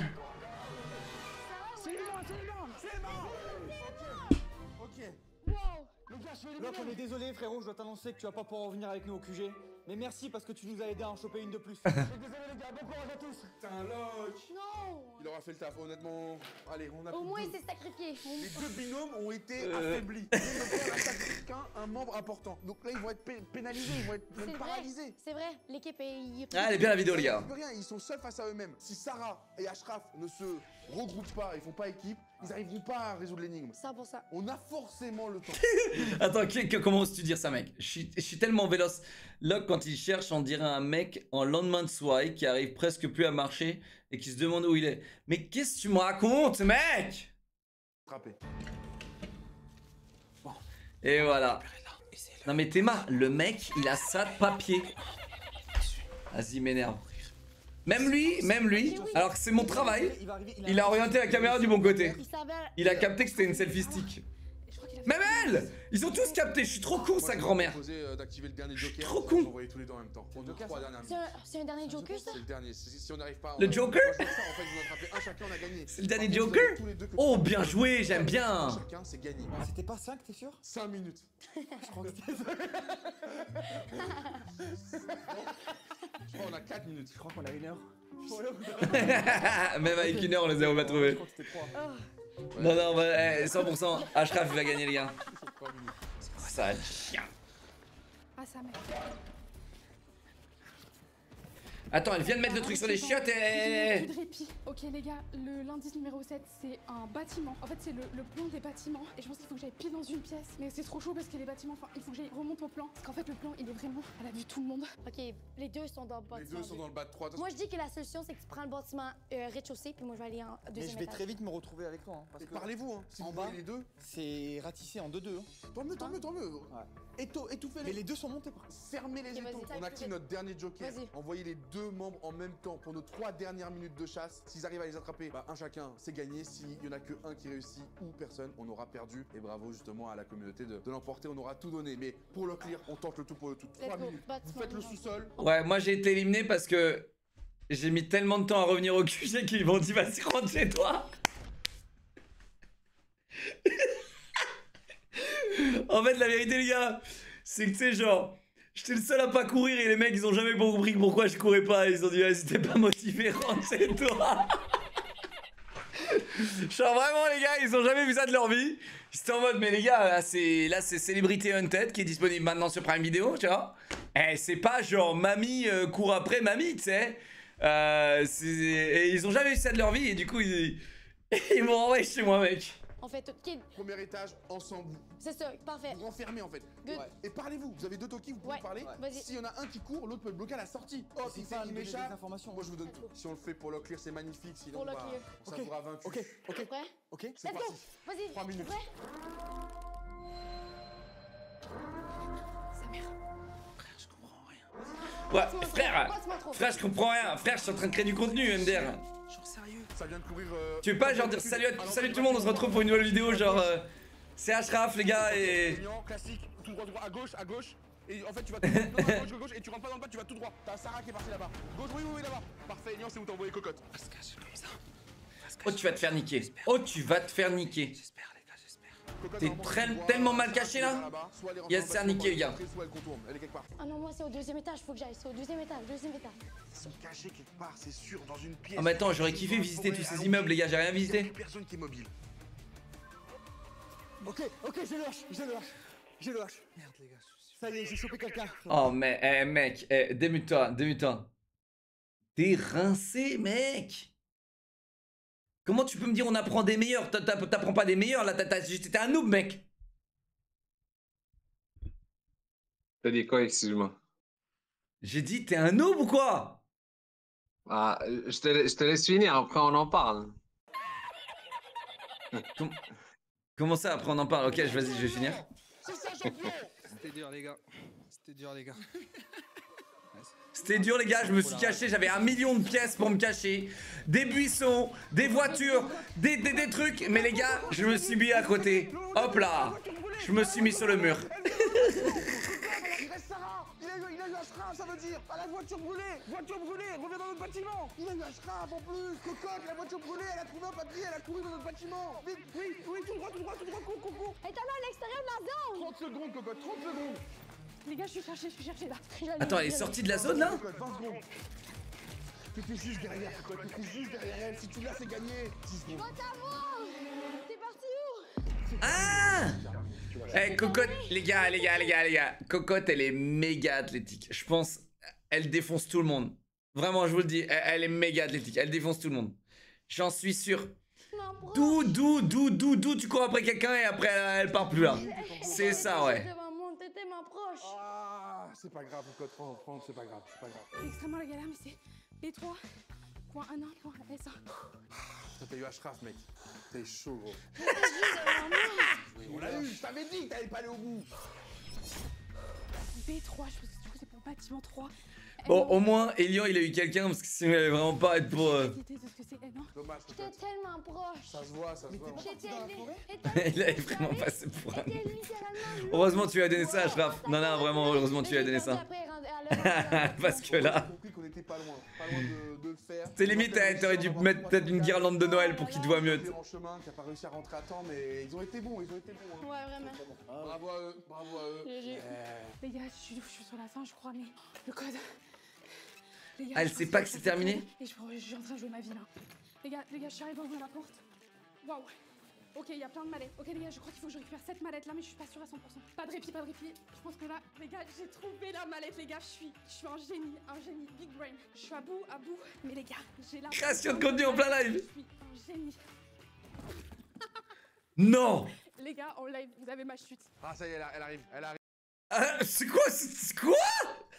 Loc, on est désolé, frérot, je dois t'annoncer que tu vas pas pouvoir revenir avec nous au QG. Mais merci parce que tu nous as aidé à en choper une de plus. Je suis désolé, les gars, bon courage à tous. Putain, Locke. Non. Il aura fait le taf, honnêtement. Allez, on a Au moins, il s'est sacrifié. Les deux binômes ont été Euh. affaiblis. Ils faire attaquer quelqu'un, un membre important. Donc là, ils vont être pé- pénalisés, ils vont être C'est même vrai. paralysés. C'est vrai, l'équipe est. Ah, elle est bien la vidéo les Ils gars peuvent rien, ils sont seuls face à eux-mêmes. Si Sarah et Ashraf ne se regroupent pas et font pas équipe, ils n'arriveront pas à résoudre l'énigme. Ça pour ça. On a forcément le temps. Attends, que- comment oses-tu dire ça mec? Je suis, je suis tellement véloce. Locke quand il cherche on dirait un mec en lendemain de soirée qui arrive presque plus à marcher et qui se demande où il est. Mais qu'est-ce que tu me racontes mec? Frappé. Et voilà. Non mais Théma, le mec il a ça de papier Vas-y m'énerve Même lui, même lui, alors que c'est mon travail. Il a orienté la caméra du bon côté. Il a capté que c'était une selfie stick Même elle Ils ont tous capté, je suis trop con, sa grand-mère. euh, d'activer le dernier joker. trop con. s'envoyer tous les deux en même temps. Pour nos trois dernières C'est un dernier Joker, ça C'est le dernier. Si, si on n'arrive pas. on Le va- Joker Moi, je vois ça, en fait, vous en attrapez un chacun, on a gagné. C'est le dernier Joker Oh, bien joué, j'aime bien. Un chacun, c'est gagné. C'était pas 5, t'es sûr? 5 minutes. Je crois que c'était Je crois qu'on a 4 minutes. Je crois qu'on a une heure. Même avec une heure, on les a pas trouvés. Je crois que c'était 3. Non, non, bah, eh, 100%. Ashraf, il va gagner, les gars. C'est quoi ça, chien Ah, ça mec. Attends, elle vient de mettre le truc sur les chiottes et. Plus de répit. Ok les gars, le l'indice numéro 7 c'est un bâtiment. En fait c'est le, le plan des bâtiments et je pense qu'il faut que j'aille pile dans une pièce. Mais c'est trop chaud parce que les bâtiments, enfin il faut que j'aille remonte au plan. Parce qu'en fait le plan il est vraiment à la vue de tout le monde. Ok, les deux sont dans le Les bâtiment. deux sont dans le bas de 3. Moi, je dis que la solution, c'est que tu prends le bâtiment euh, rez-de-chaussée, puis moi, je vais aller en Mais deuxième je vais étage. très vite me retrouver avec toi. hein, parce que Parlez-vous, hein. Si En vous bas. les deux, c'est ratissé en 2-2. hein. tant mieux, tant mieux, tant mieux. Éto- Étouffez-les. Mais les deux sont montés par Fermez les étaux. On active notre dernier joker. Vas-y. Envoyez les deux membres en même temps pour nos trois dernières minutes de chasse. S'ils arrivent à les attraper, bah, un chacun, c'est gagné. S'il y en a que un qui réussit ou personne, on aura perdu. Et bravo justement à la communauté de, de l'emporter. On aura tout donné. Mais pour le clear, on tente le tout pour le tout. Trois minutes. Vous faites le sous-sol. Ouais, moi j'ai été éliminé parce que j'ai mis tellement de temps à revenir au QG qu'ils m'ont dit vas-y rentre chez toi. en fait, la vérité, les gars, c'est que tu sais, genre, j'étais le seul à pas courir et les mecs ils ont jamais compris pourquoi je courais pas. Ils ont dit vas-y, t'es pas motivé, rentre chez toi. Genre vraiment les gars, ils ont jamais vu ça de leur vie. Ils étaient en mode mais les gars, là c'est là c'est Celebrity Hunted qui est disponible maintenant sur Prime Video, tu vois. Eh c'est pas genre mamie euh, court après mamie, tu sais. Euh, c'est- et ils ont jamais vu ça de leur vie et du coup ils, ils m'ont renvoyé chez moi mec. On fait. Ok, Premier étage, ensemble. C'est ça, parfait. Vous renfermez en fait. Good. Ouais. Et parlez-vous. Vous avez deux tokis, vous pouvez Ouais. parler. Vas-y. S'il y en a un qui court, l'autre peut le bloquer à la sortie. Oh, C'est me donner des m'échappe. informations. Moi je vous donne tout. Si on le fait pour le clear, c'est magnifique. Sinon, Pour le bah, on Ok. savourera vaincu. Ok, ok, T'es prêt? ok. C'est Let's go! parti. Vas-y, Trois t'es minutes. prêt? Sa mère. Ouais, frère, frère je comprends rien. Frère je suis en train de créer du contenu MDR. Genre sérieux. Ça vient de courir. euh, Tu veux pas genre dire salut à salut tout le monde, on se retrouve pour une nouvelle vidéo genre euh, c'est Ashraf les gars et classique, tout droit, droit, à gauche, à gauche. Et en fait, tu vas tout droit, à gauche, à gauche, et tu rentres pas dans le bas, tu vas tout droit. T'as Sarah qui est partie là-bas. Gauche, oui, oui, oui, là-bas. Parfait, Aignan, c'est où t'as envoyé cocotte. Comme ça. Oh tu vas te faire niquer. Oh tu vas te faire niquer. J'espère les gars, j'espère. T'es tellement mal caché, là est là-bas, soit elle est Il y a rentrée se faire dans le niquer, les gars. Ah non, moi, c'est au deuxième étage, faut que j'aille. C'est au deuxième étage, deuxième étage. Ils sont cachés quelque part, c'est sûr, dans une pièce. Oh mais attends j'aurais kiffé visiter tous ces immeubles les gars, j'ai rien visité. personne qui est mobile. Ok, ok, je le lâche, je le lâche. Je le lâche. Merde les gars, je suis Ça y est, j'ai chopé quelqu'un. Oh mais eh, mec, eh, démute-toi, démute-toi. T'es rincé mec. Comment tu peux me dire on apprend des meilleurs? T'a- t'a- T'apprends pas des meilleurs là, t'es un noob mec. T'as dit quoi, excuse-moi? J'ai dit t'es un noob ou quoi? Ah, je te, je te laisse finir, après on en parle. Com- Comment ça après on en parle Ok vas-y je vais finir. C'était dur les gars. C'était dur les gars. C'était dur les gars, je me suis caché, j'avais un million de pièces pour me cacher. Des buissons, des voitures, des, des, des trucs. Mais les gars, je me suis mis à côté. Hop là Je me suis mis sur le mur. Eu, il a eu un shrap, ça veut dire. À la voiture brûlée. Voiture brûlée Reviens dans notre bâtiment. Il a eu un shrap en plus. Cocotte, la voiture brûlée, elle a trouvé un papier, elle a couru dans notre bâtiment. Vite, oui, oui, tout droit, tout droit, tout droit, cours, cours, cours. Et t'en as à l'extérieur de la zone! 30 secondes, Cocotte, 30 secondes. Les gars, je suis cherchée, je suis cherchée là. Attends, elle est sortie de la zone là Cocotte, 20 secondes. T'étais juste derrière, Cocotte, t'étais juste derrière elle, si tu l'as, c'est gagné. 10 secondes. Moi! T'es parti où? Ah Eh cocotte, les gars, les gars, les gars, les gars. Cocotte, elle est méga athlétique. Je pense, elle défonce tout le monde. Vraiment, je vous le dis, elle, elle est méga athlétique. Elle défonce tout le monde. J'en suis sûr. D'où, d'où, d'où, d'où, d'où tu cours après quelqu'un et après elle, elle part plus là? C'est ça, ouais. Ah, c'est pas grave, Cocotte, prends, prends, c'est pas grave, c'est pas grave. C'est extrêmement la galère, mais c'est les trois. Coin 1 1, coin S1. Toi, t'as eu Ashraf, mec. T'es chaud, gros. On l'a eu, je t'avais dit que t'allais pas aller au bout B3, je pense que du coup c'est pour bâtiment 3. Bon, au moins, Elian, il a eu quelqu'un parce que sinon, il allait vraiment pas être pour. euh, Dommage, J'étais tellement proche. Ça se voit, ça se voit. J'étais il allait vraiment passer pour un. Heureusement, tu lui as donné ça, Ashraf. Non, non, vraiment, heureusement, tu lui as donné ça. Parce que là. J'ai compris qu'on était pas loin, pas loin de, de le faire. C'est limite, hein, t'aurais dû mettre peut-être une guirlande de Noël pour qu'il te voit mieux. en chemin, a pas réussi à rentrer à temps, mais ils ont été bons, ils ont été bons. hein. Ouais, vraiment. Bravo à eux, bravo à eux. GG. Les gars, je suis, je suis sur la fin, je crois, mais le code. Les gars, Ah, elle sait pas que c'est terminé Et je, je suis en train de jouer ma vie là. Les gars, les gars, je suis arrivée à ouvrir la porte. Waouh. Ok, il y a plein de mallettes. Ok, les gars, je crois qu'il faut que je récupère cette mallette là, mais je suis pas sûre à 100%. Pas de répit, pas de répit. Je pense que là, les gars, j'ai trouvé la mallette, les gars. Je suis, je suis un génie, un génie, big brain. Je suis à bout, à bout. Mais les gars, j'ai la. Création de contenu en plein live. Je suis un génie. Non Les gars, en live, vous avez ma chute. Ah, ça y est, elle, elle arrive, elle arrive. Ah, C'est quoi C'est quoi?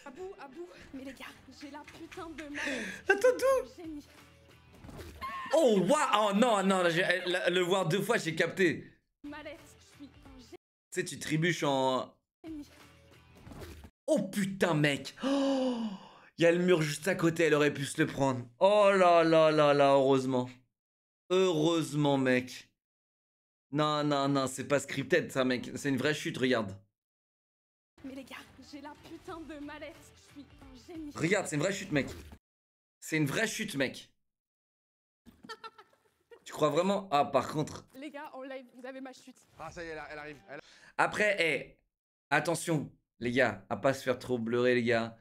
À bout, à bout. Mais les gars, j'ai la putain de. Attends, génie. Oh, waouh Oh non, non, là, là, le voir deux fois, j'ai capté. Mallette, je suis Tu sais, tu trébuches en. Oh putain, mec Oh Il y a le mur juste à côté, elle aurait pu se le prendre. Oh là là là là, heureusement. Heureusement, mec. Non, non, non, c'est pas scripted ça, mec. C'est une vraie chute, regarde. Mais les gars, j'ai la putain de mallette. Je suis un génie. Regarde, c'est une vraie chute, mec. C'est une vraie chute, mec. Tu crois vraiment? Ah, par contre. Les gars, en live, vous avez ma chute. Ah, ça y est, elle, elle arrive. Elle... Après, hé, attention, les gars, à pas se faire trop bleurer, les gars.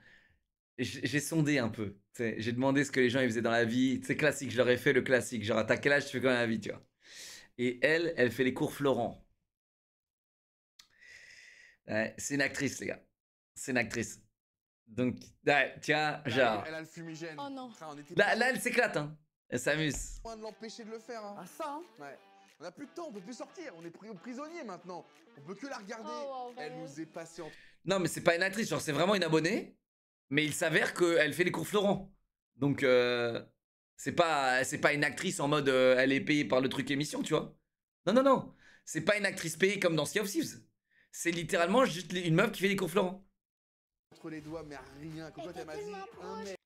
J'ai sondé un peu. J'ai demandé ce que les gens ils faisaient dans la vie. C'est classique, je leur ai fait le classique. Genre, à ta quel âge tu fais quoi dans la vie, tu vois. Et elle, elle fait les cours Florent. Ouais, c'est une actrice, les gars. C'est une actrice. Donc, ouais, tiens, Elle, genre. elle a le fumigène. Oh non. Était Là, là, elle s'éclate, hein. Elle s'amuse. loin de l'empêcher de le faire. Hein. Ah, ça, hein Ouais. On a plus de temps, on peut plus sortir. On est pris prisonnier maintenant. On peut que la regarder. Oh, wow, elle nous est passée en. Non, mais c'est pas une actrice, genre c'est vraiment une abonnée. Mais il s'avère qu'elle fait les cours Florent. Donc, euh, c'est pas, c'est pas une actrice en mode euh, elle est payée par le truc émission, tu vois. Non, non, non. C'est pas une actrice payée comme dans Sea of Thieves. C'est littéralement juste une meuf qui fait les cours Florent. entre les doigts, mais rien. Était dit un mètre.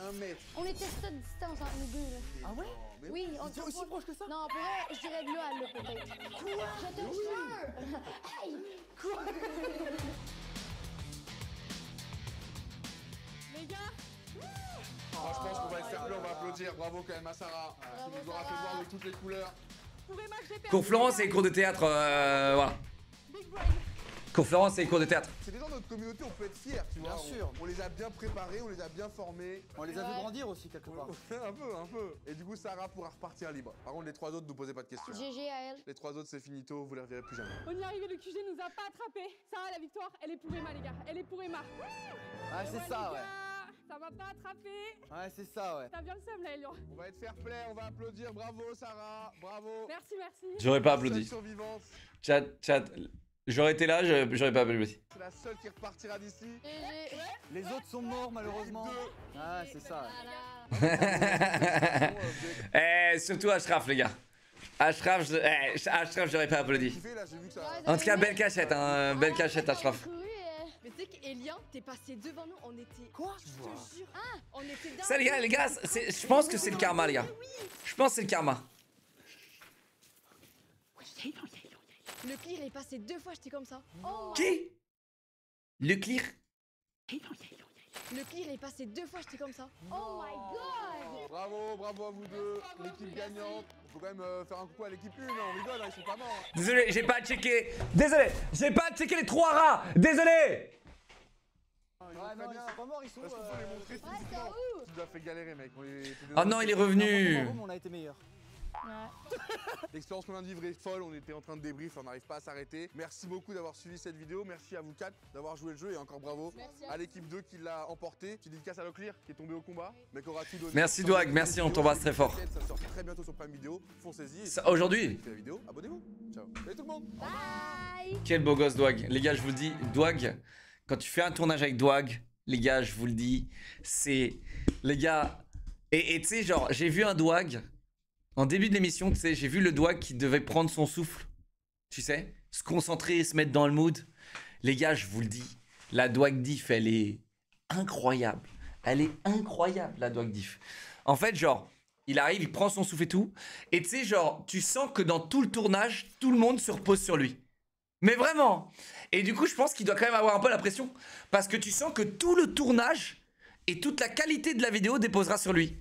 Un mètre. On était à distance entre nous deux. Là. Ah ouais Mais Oui, on C'était aussi proche que ça Non, pour vrai, je dirais de là peut-être. Quoi Je te jure Hey Quoi Les gars, Ah, je pense qu'on va être fair play, on va applaudir. Bravo quand même à Sarah. qui nous aura fait voir de toutes les couleurs. Cours Florent, c'est les cours de théâtre. euh, voilà. Big brain. Cours de théâtre. C'est des gens de notre communauté, on peut être fiers, tu vois. Bien On- sûr. On, les a bien préparés, on les a bien formés. On les a vu Ouais. grandir aussi, quelque part. un peu, un peu. Et du coup, Sarah pourra repartir libre. Par contre, les trois autres, ne posez pas de questions. GG à elle. Les trois autres, c'est finito, vous les reverrez plus jamais. On y est arrivé, le QG nous a pas attrapés. Sarah, la victoire, elle est pour Emma, les gars. Elle est pour Emma. Ah, Et c'est ouais, ça, ouais. Ça m'a pas attrapé. Ouais, c'est ça, ouais. T'as bien le seum là, Elian. On va être fair play, on va applaudir. Bravo, Sarah. Bravo. Merci, merci. J'aurais pas applaudi. Chat, chat. J'aurais été là, j'aurais pas applaudi. C'est la seule qui repartira d'ici. Les autres sont morts, malheureusement. Ah, c'est ça. eh, surtout Ashraf, les gars. Ashraf, je- eh, Ashraf, j'aurais pas applaudi. En tout cas, belle cachette, hein. Belle cachette, Ashraf. Euh, Mais tu sais qu'Elian, t'es passé devant nous, on était. Quoi? Je te jure. Ah, on était dans. Ça, les gars, les gars, je pense que c'est le karma, les gars. Je pense que c'est le karma. Le clear est passé deux fois, j'étais comme ça. Oh Qui Le clear Le clear est passé deux fois, j'étais comme ça. Oh my god Bravo, bravo à vous deux. L'équipe gagnante. Faut quand même euh, faire un coucou à l'équipe 1, on rigole, hein, ils sont pas morts. hein. Désolé, j'ai pas checké. Désolé, j'ai pas checké les trois rats. Désolé. Très non, ils sont pas morts, ils sont. Est-ce qu'on peut euh, les montrer physiquement Tu nous as fait galérer, mec. Oh désolé. non, il est revenu. On a été meilleurs. L'expérience qu'on vient de vivre est folle, on était en train de débrief, on n'arrive pas à s'arrêter. Merci beaucoup d'avoir suivi cette vidéo, merci à vous quatre d'avoir joué le jeu et encore bravo Merci à l'équipe 2 qui l'a emporté. Tu dédicaces à Leclerc qui est tombé au combat, mais qui aura tout donné. Merci, Douag, merci, on t'embrasse très fort. Ça sort très bientôt sur Prime Video, foncez-y. Aujourd'hui la vidéo, abonnez-vous. Ciao. Salut tout le monde. Bye Quel beau gosse, Douag. Les gars, je vous le dis, Douag, quand tu fais un tournage avec Douag, les gars, je vous le dis, c'est. Les gars. Et et tu sais, genre, j'ai vu un Douag. En début de l'émission, tu sais, j'ai vu le Douag qui devait prendre son souffle. Tu sais Se concentrer, se mettre dans le mood. Les gars, je vous le dis, la Douag Diff, elle est incroyable. Elle est incroyable, la Dwag Diff. En fait, genre, il arrive, il prend son souffle et tout. Et tu sais, genre, tu sens que dans tout le tournage, tout le monde se repose sur lui. Mais vraiment Et du coup, je pense qu'il doit quand même avoir un peu la pression. Parce que tu sens que tout le tournage et toute la qualité de la vidéo déposera sur lui.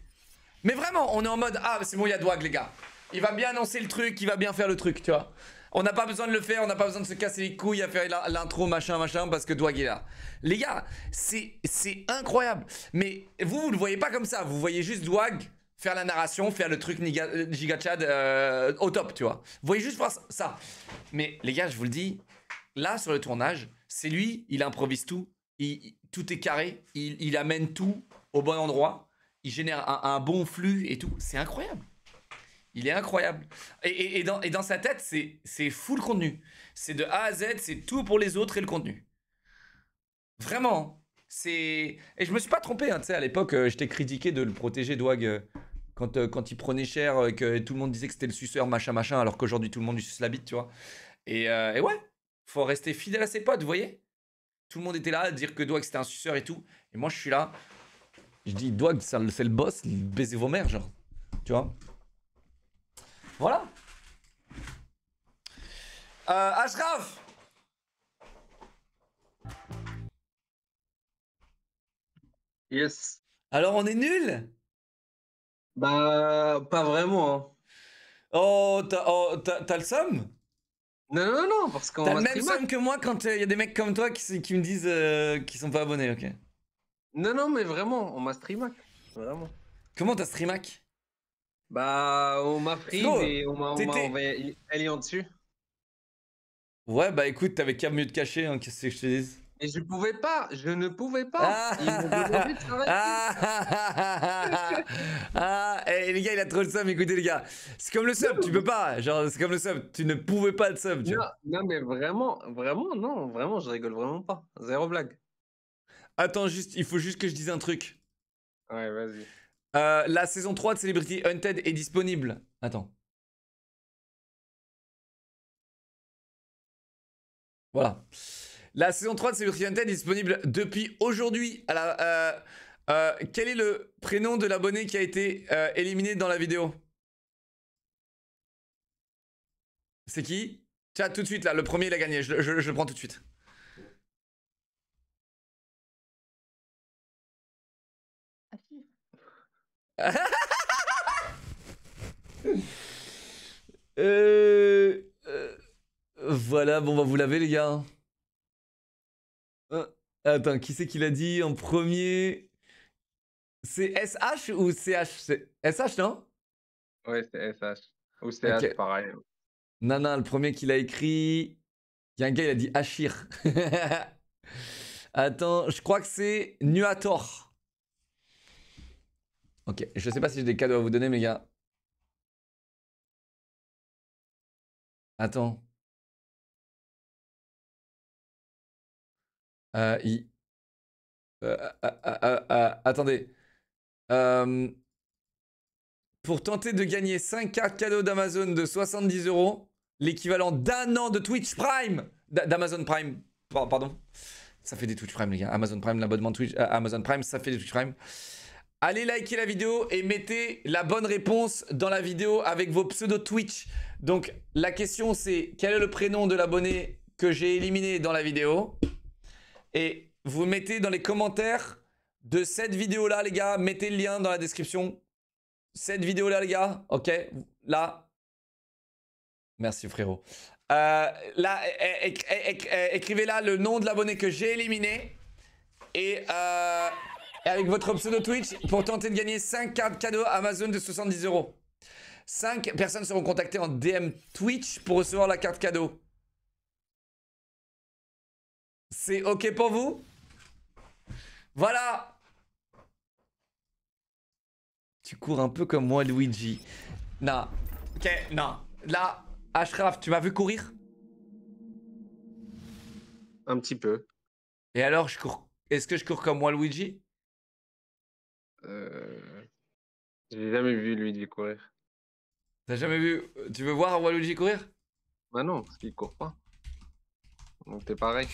Mais vraiment, on est en mode Ah, c'est bon, il y a Dwag, les gars. Il va bien annoncer le truc, il va bien faire le truc, tu vois. On n'a pas besoin de le faire, on n'a pas besoin de se casser les couilles à faire l'intro, machin, machin, parce que Dwag est là. Les gars, c'est incroyable. Mais vous, vous le voyez pas comme ça. Vous voyez juste Dwag faire la narration, faire le truc Gigachad euh, au top, tu vois. Vous voyez juste voir ça. Mais les gars, je vous le dis, là, sur le tournage, c'est lui, il improvise tout. Il- tout est carré. Il amène tout au bon endroit. Il génère un, bon flux et tout. C'est incroyable. Il est incroyable. Et, et- et dans, et dans sa tête, c'est c'est full contenu. C'est de A à Z, c'est tout pour les autres et le contenu. Vraiment. C'est. Et je me suis pas trompé, hein, tu sais, à l'époque, euh, j'étais critiqué de le protéger, Dwag, euh, quand, euh, quand il prenait cher, euh, que tout le monde disait que c'était le suceur, machin, machin, alors qu'aujourd'hui tout le monde lui suce la bite, tu vois. Et, et ouais, faut rester fidèle à ses potes, vous voyez Tout le monde était là à dire que Dwag c'était un suceur et tout. Et moi, je suis là. Je dis, Dwag, c'est le boss, baisez vos mères, genre. Tu vois? Voilà. Euh, Ashraf Yes. Alors, on est nul? Bah, pas vraiment. hein. Oh, t'as oh, t'as- le somme? Non, non, non, parce qu'on T'as le même somme que moi quand il y a des mecs comme toi qui me disent euh, qu'ils sont pas abonnés, ok. Non, non, mais vraiment, on m'a streamac. Vraiment. Comment t'as streamac? Bah, on m'a pris Frérot, et on m'a on m'a t'étais- envoyé Elian dessus. Ouais, bah écoute, t'avais qu'à mieux te cacher, hein, qu'est-ce que je te dise? Et je pouvais pas, je ne pouvais pas. Ah Ils demandé de. Ah, ah, eh, les gars, il a trop le somme, écoutez les gars. C'est comme le sub, tu peux pas. Genre, c'est comme le sub, tu ne pouvais pas le sub. Tu Non, vois. non, mais vraiment, vraiment, non, vraiment, je rigole vraiment pas. Zéro blague. Attends, juste, il faut juste que je dise un truc. Ouais, vas-y. Euh, la saison 3 de Celebrity Hunted est disponible. Attends. Voilà. La saison 3 de Celebrity Hunted est disponible depuis aujourd'hui. euh, euh, quel est le prénom de l'abonné qui a été éliminé dans la vidéo? C'est qui? Tiens, tout de suite là, le premier il a gagné. Je, je- je le prends tout de suite. Euh, euh, voilà, bon, bah, vous l'avez, les gars. Euh, attends, qui c'est qui l'a dit en premier? C'est SH ou CH C'est SH, non? Ouais, c'est SH. Ou CH, pareil. Non, non, le premier qui l'a écrit. Il y a un gars, il a dit Achir. Attends, je crois que c'est Nuator. Ok, je sais pas si j'ai des cadeaux à vous donner, mes gars. Attends. Euh, euh, euh, euh, attendez. Pour tenter de gagner 5 cartes cadeaux d'Amazon de 70 euros, l'équivalent d'un an de Twitch Prime, d'A- d'Amazon Prime, Pa- pardon. Ça fait des Twitch Prime, les gars. Amazon Prime, l'abonnement Twitch, Amazon Prime, ça fait des Twitch Prime. Allez liker la vidéo et mettez la bonne réponse dans la vidéo avec vos pseudos Twitch. Donc la question c'est quel est le prénom de l'abonné que j'ai éliminé dans la vidéo? Et vous mettez dans les commentaires de cette vidéo là les gars, mettez le lien dans la description. Cette vidéo là les gars, ok Là. Merci frérot. Euh, là, écrivez là le nom de l'abonné que j'ai éliminé. Et, euh, avec votre pseudo Twitch pour tenter de gagner 5 cartes cadeaux Amazon de 70 euros. 5 personnes seront contactées en DM Twitch pour recevoir la carte cadeau. C'est ok pour vous? Voilà Tu cours un peu comme moi, Luigi. Non. Ok, non. Là, Ashraf, tu m'as vu courir? Un petit peu. Et alors, je cours. Est-ce que je cours comme moi, Luigi? Euh... J'ai jamais vu Luigi courir. T'as jamais vu Tu veux voir Waluigi courir? Bah non, parce qu'il court pas. Donc t'es pareil.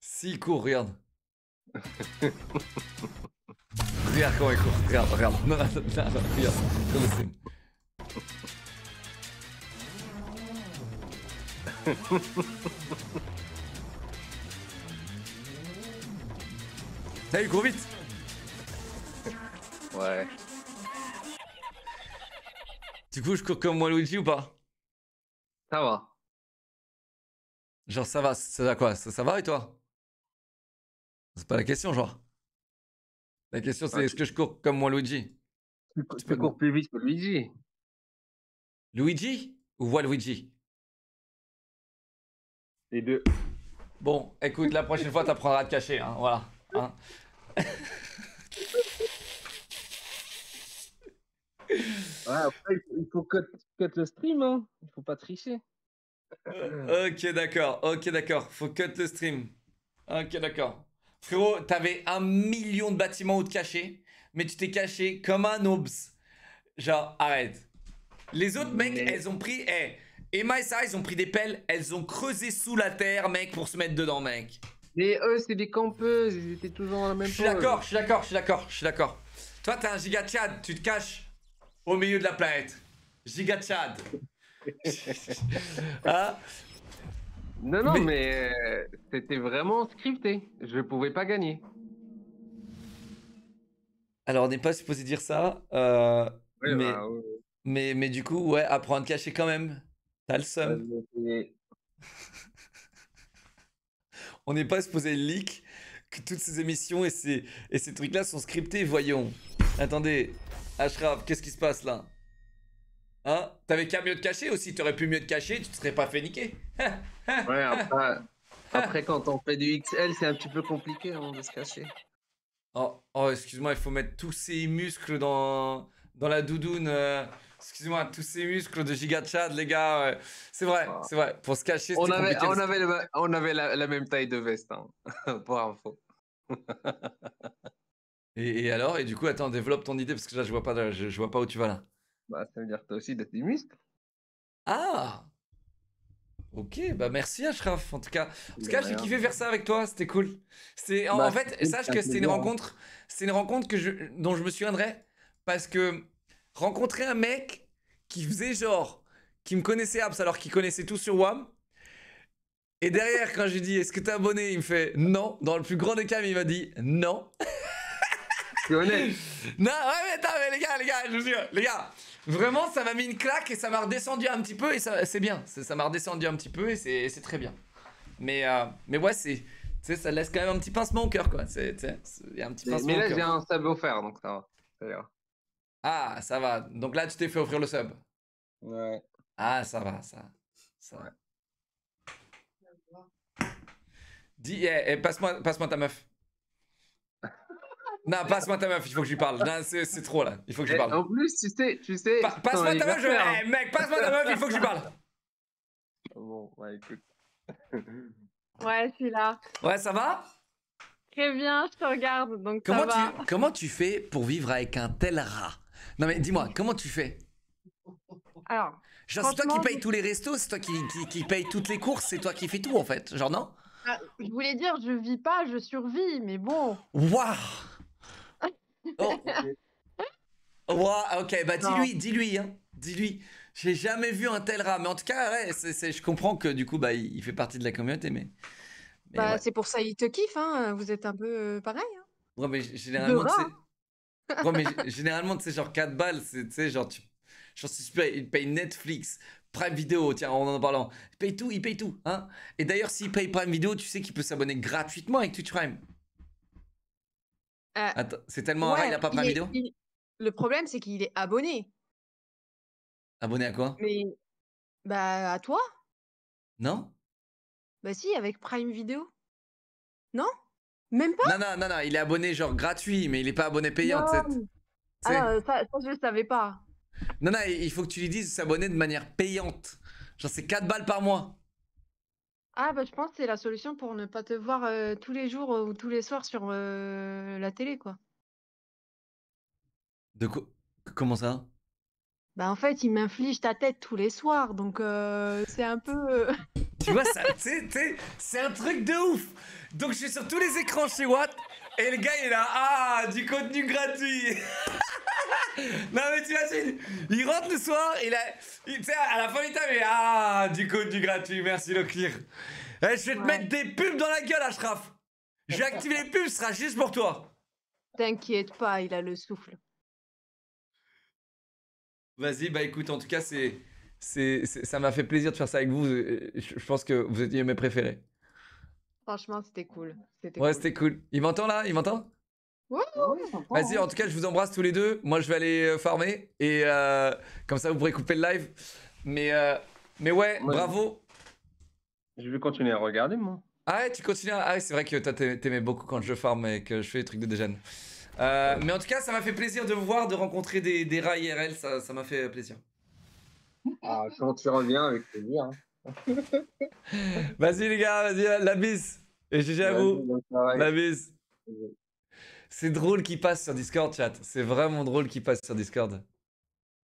Si, il court, regarde. Regarde comment il court. Regarde, regarde. Non, non, non, non, regarde. T'as eu, cours vite Ouais. Du coup, je cours comme moi Luigi ou pas? Ça va. Genre, ça va, ça va quoi? Ça, ça va et toi? C'est pas la question, genre. La question, c'est Ah, est-ce que je cours comme moi Luigi? Tu peux cours plus vite que Luigi. Luigi? Ou Waluigi Les deux. Bon, écoute, la prochaine fois, t'apprendras à te cacher, hein, voilà. hein. après, il faut- cut, cut le stream, hein. Il faut pas tricher. Ok, d'accord, ok, d'accord. Faut cut le stream. Ok, d'accord. Frérot, t'avais un million de bâtiments où te cacher, mais tu t'es caché comme un obs. Genre, arrête. Les autres mecs, elles ont pris. Eh, Emma et Sarah, ils ont pris des pelles, elles ont creusé sous la terre, mec, pour se mettre dedans, mec. Mais eux, c'est des campeuses, ils étaient toujours dans la même Je suis d'accord, je suis d'accord, je suis d'accord, je suis d'accord. Toi, t'es un giga Chad, tu te caches au milieu de la planète. Giga Chad. Hein Non, non, mais, euh, c'était vraiment scripté. Je pouvais pas gagner. Alors, on n'est pas supposé dire ça, euh, Ouais, mais, bah, ouais. mais, mais du coup, ouais, apprends à te cacher quand même. T'as le seum. On n'est pas supposé leak que toutes ces émissions et ces, et ces trucs-là sont scriptés, voyons. Attendez, Ashraf, qu'est-ce qui se passe là? Hein? T'avais qu'à mieux te cacher aussi, t'aurais pu mieux te cacher, tu te serais pas fait niquer. Ouais, après, après, quand on fait du XL, c'est un petit peu compliqué hein, de se cacher. Oh, oh, excuse-moi, il faut mettre tous ces muscles dans, dans la doudoune. euh, excuse-moi, tous ces muscles de Giga Chad, les gars. C'est vrai, c'est vrai. Pour se cacher, Ah. On avait, on avait, le- on avait la, la même taille de veste, hein, pour info. Et, et alors Et du coup, attends, développe ton idée parce que là, je vois pas, je, je vois pas où tu vas là. Bah, ça veut dire que t'as aussi des muscles. Ah Ok, bah merci Ashraf. En tout cas, en tout cas j'ai kiffé faire ça avec toi, c'était cool. C'est en, Bah, en fait, sache que c'était une rencontre, c'est une rencontre que je, dont je me souviendrai parce que rencontrer un mec qui faisait genre, qui me connaissait Abs alors qu'il connaissait tout sur WAM. Et derrière, quand j'ai dit est-ce que t'es abonné, il me fait non. Dans le plus grand des cas, il m'a dit non. C'est honnête. Non, ouais, mais attends, mais les gars, les gars, je vous jure, les gars, vraiment, ça m'a mis une claque et ça m'a redescendu un petit peu et ça, c'est bien. Ça m'a redescendu un petit peu et c'est, très bien. Mais, euh, mais ouais, c'est, tu sais, ça laisse quand même un petit pincement au cœur, quoi. Il y a un petit pincement mais là, j'ai un sub offert, donc ça va. Ça. Ah, ça va. Donc là, tu t'es fait offrir le sub. Ouais. Ah, ça va, ça. ça va. Dis, eh, eh, passe-moi, passe-moi ta meuf. Non, passe-moi ta meuf, il faut que je lui parle. Non, c'est, c'est trop là, il faut que je lui parle. En plus, tu sais, tu sais. Pa- passe-moi ta meuf, je... anniversaire, eh, mec, passe-moi ta meuf, il faut que je lui parle. Bon, ouais, écoute. Ouais, je suis là. Ouais, ça va? Très bien, je te regarde, donc comment ça va. tu, comment tu fais pour vivre avec un tel rat? Non mais dis-moi, comment tu fais? Alors, Genre c'est toi qui paye tous les restos, c'est toi qui, qui, qui paye toutes les courses, c'est toi qui fais tout en fait. Genre non? Ah, je voulais dire, je vis pas, je survis, mais bon. Waouh Oh. Ouah, ok, bah dis-lui, dis-lui, hein, dis-lui. J'ai jamais vu un tel rat, mais en tout cas, ouais, je comprends que du coup, bah, il fait partie de la communauté, mais. mais Bah, ouais. c'est pour ça il te kiffe, hein. Vous êtes un peu euh, pareil. Hein. Ouais, mais généralement. Ouais, mais g- généralement, tu sais, genre 4 balles, c'est, tu sais, genre, tu. Genre, si tu payes, il paye Netflix, Prime Video, tiens, en en parlant. Il paye tout, il paye tout, hein. Et d'ailleurs, s'il paye Prime Video, tu sais qu'il peut s'abonner gratuitement avec Twitch Prime. Euh, Attends, c'est tellement un rat, il a pas Prime Video il- Le problème, c'est qu'il est abonné. Abonné à quoi? Mais. Bah, à toi Non? Bah, si, avec Prime Video. Non? Même pas? Non, non, non, non, il est abonné genre gratuit, mais il est pas abonné payant. Ah, ça, ça, je le savais pas. Non, non, il faut que tu lui dises de s'abonner de manière payante. Genre, c'est 4 balles par mois. Ah, bah, je pense que c'est la solution pour ne pas te voir euh, tous les jours ou tous les soirs sur euh, la télé, quoi. De quoi? Comment ça? Bah, en fait, il m'inflige ta tête tous les soirs, donc euh, c'est un peu. Tu vois, ça, c'est un truc de ouf. Donc, je suis sur tous les écrans chez Watt. Et le gars il est là, ah, du contenu gratuit. non mais tu imagines, il rentre le soir, il a, il- tu sais, à la fin du temps, il est, ah, du contenu gratuit, merci Leclerc. Eh, je vais te mettre des pubs dans la gueule, Ashraf. Je vais activer les pubs, ce sera juste pour toi. T'inquiète pas, il a le souffle. Vas-y, bah écoute, en tout cas, c'est, c'est, ça m'a fait plaisir de faire ça avec vous. Je, je pense que vous étiez mes préférés. Franchement, c'était cool. Ouais, cool. c'était cool. Il m'entend là? Il m'entend? Vas-y, en tout cas, je vous embrasse tous les deux. Moi, je vais aller euh, farmer. Et euh, comme ça, vous pourrez couper le live. Mais, euh, mais ouais, bravo. Je vais continuer à regarder, moi. Ah ouais, tu continues. à- Ah ouais, c'est vrai que toi, t'aimais beaucoup quand je farm et que je fais des trucs de déjeune. Euh, mais en tout cas, ça m'a fait plaisir de vous voir, de rencontrer des, des rats IRL. Ça ça m'a fait plaisir. Ah, quand tu reviens, avec plaisir. hein. Vas-y, les gars, vas-y, la, bise. Et GG à vous. La bise. C'est drôle qu'il passe sur Discord, chat. C'est vraiment drôle qu'il passe sur Discord.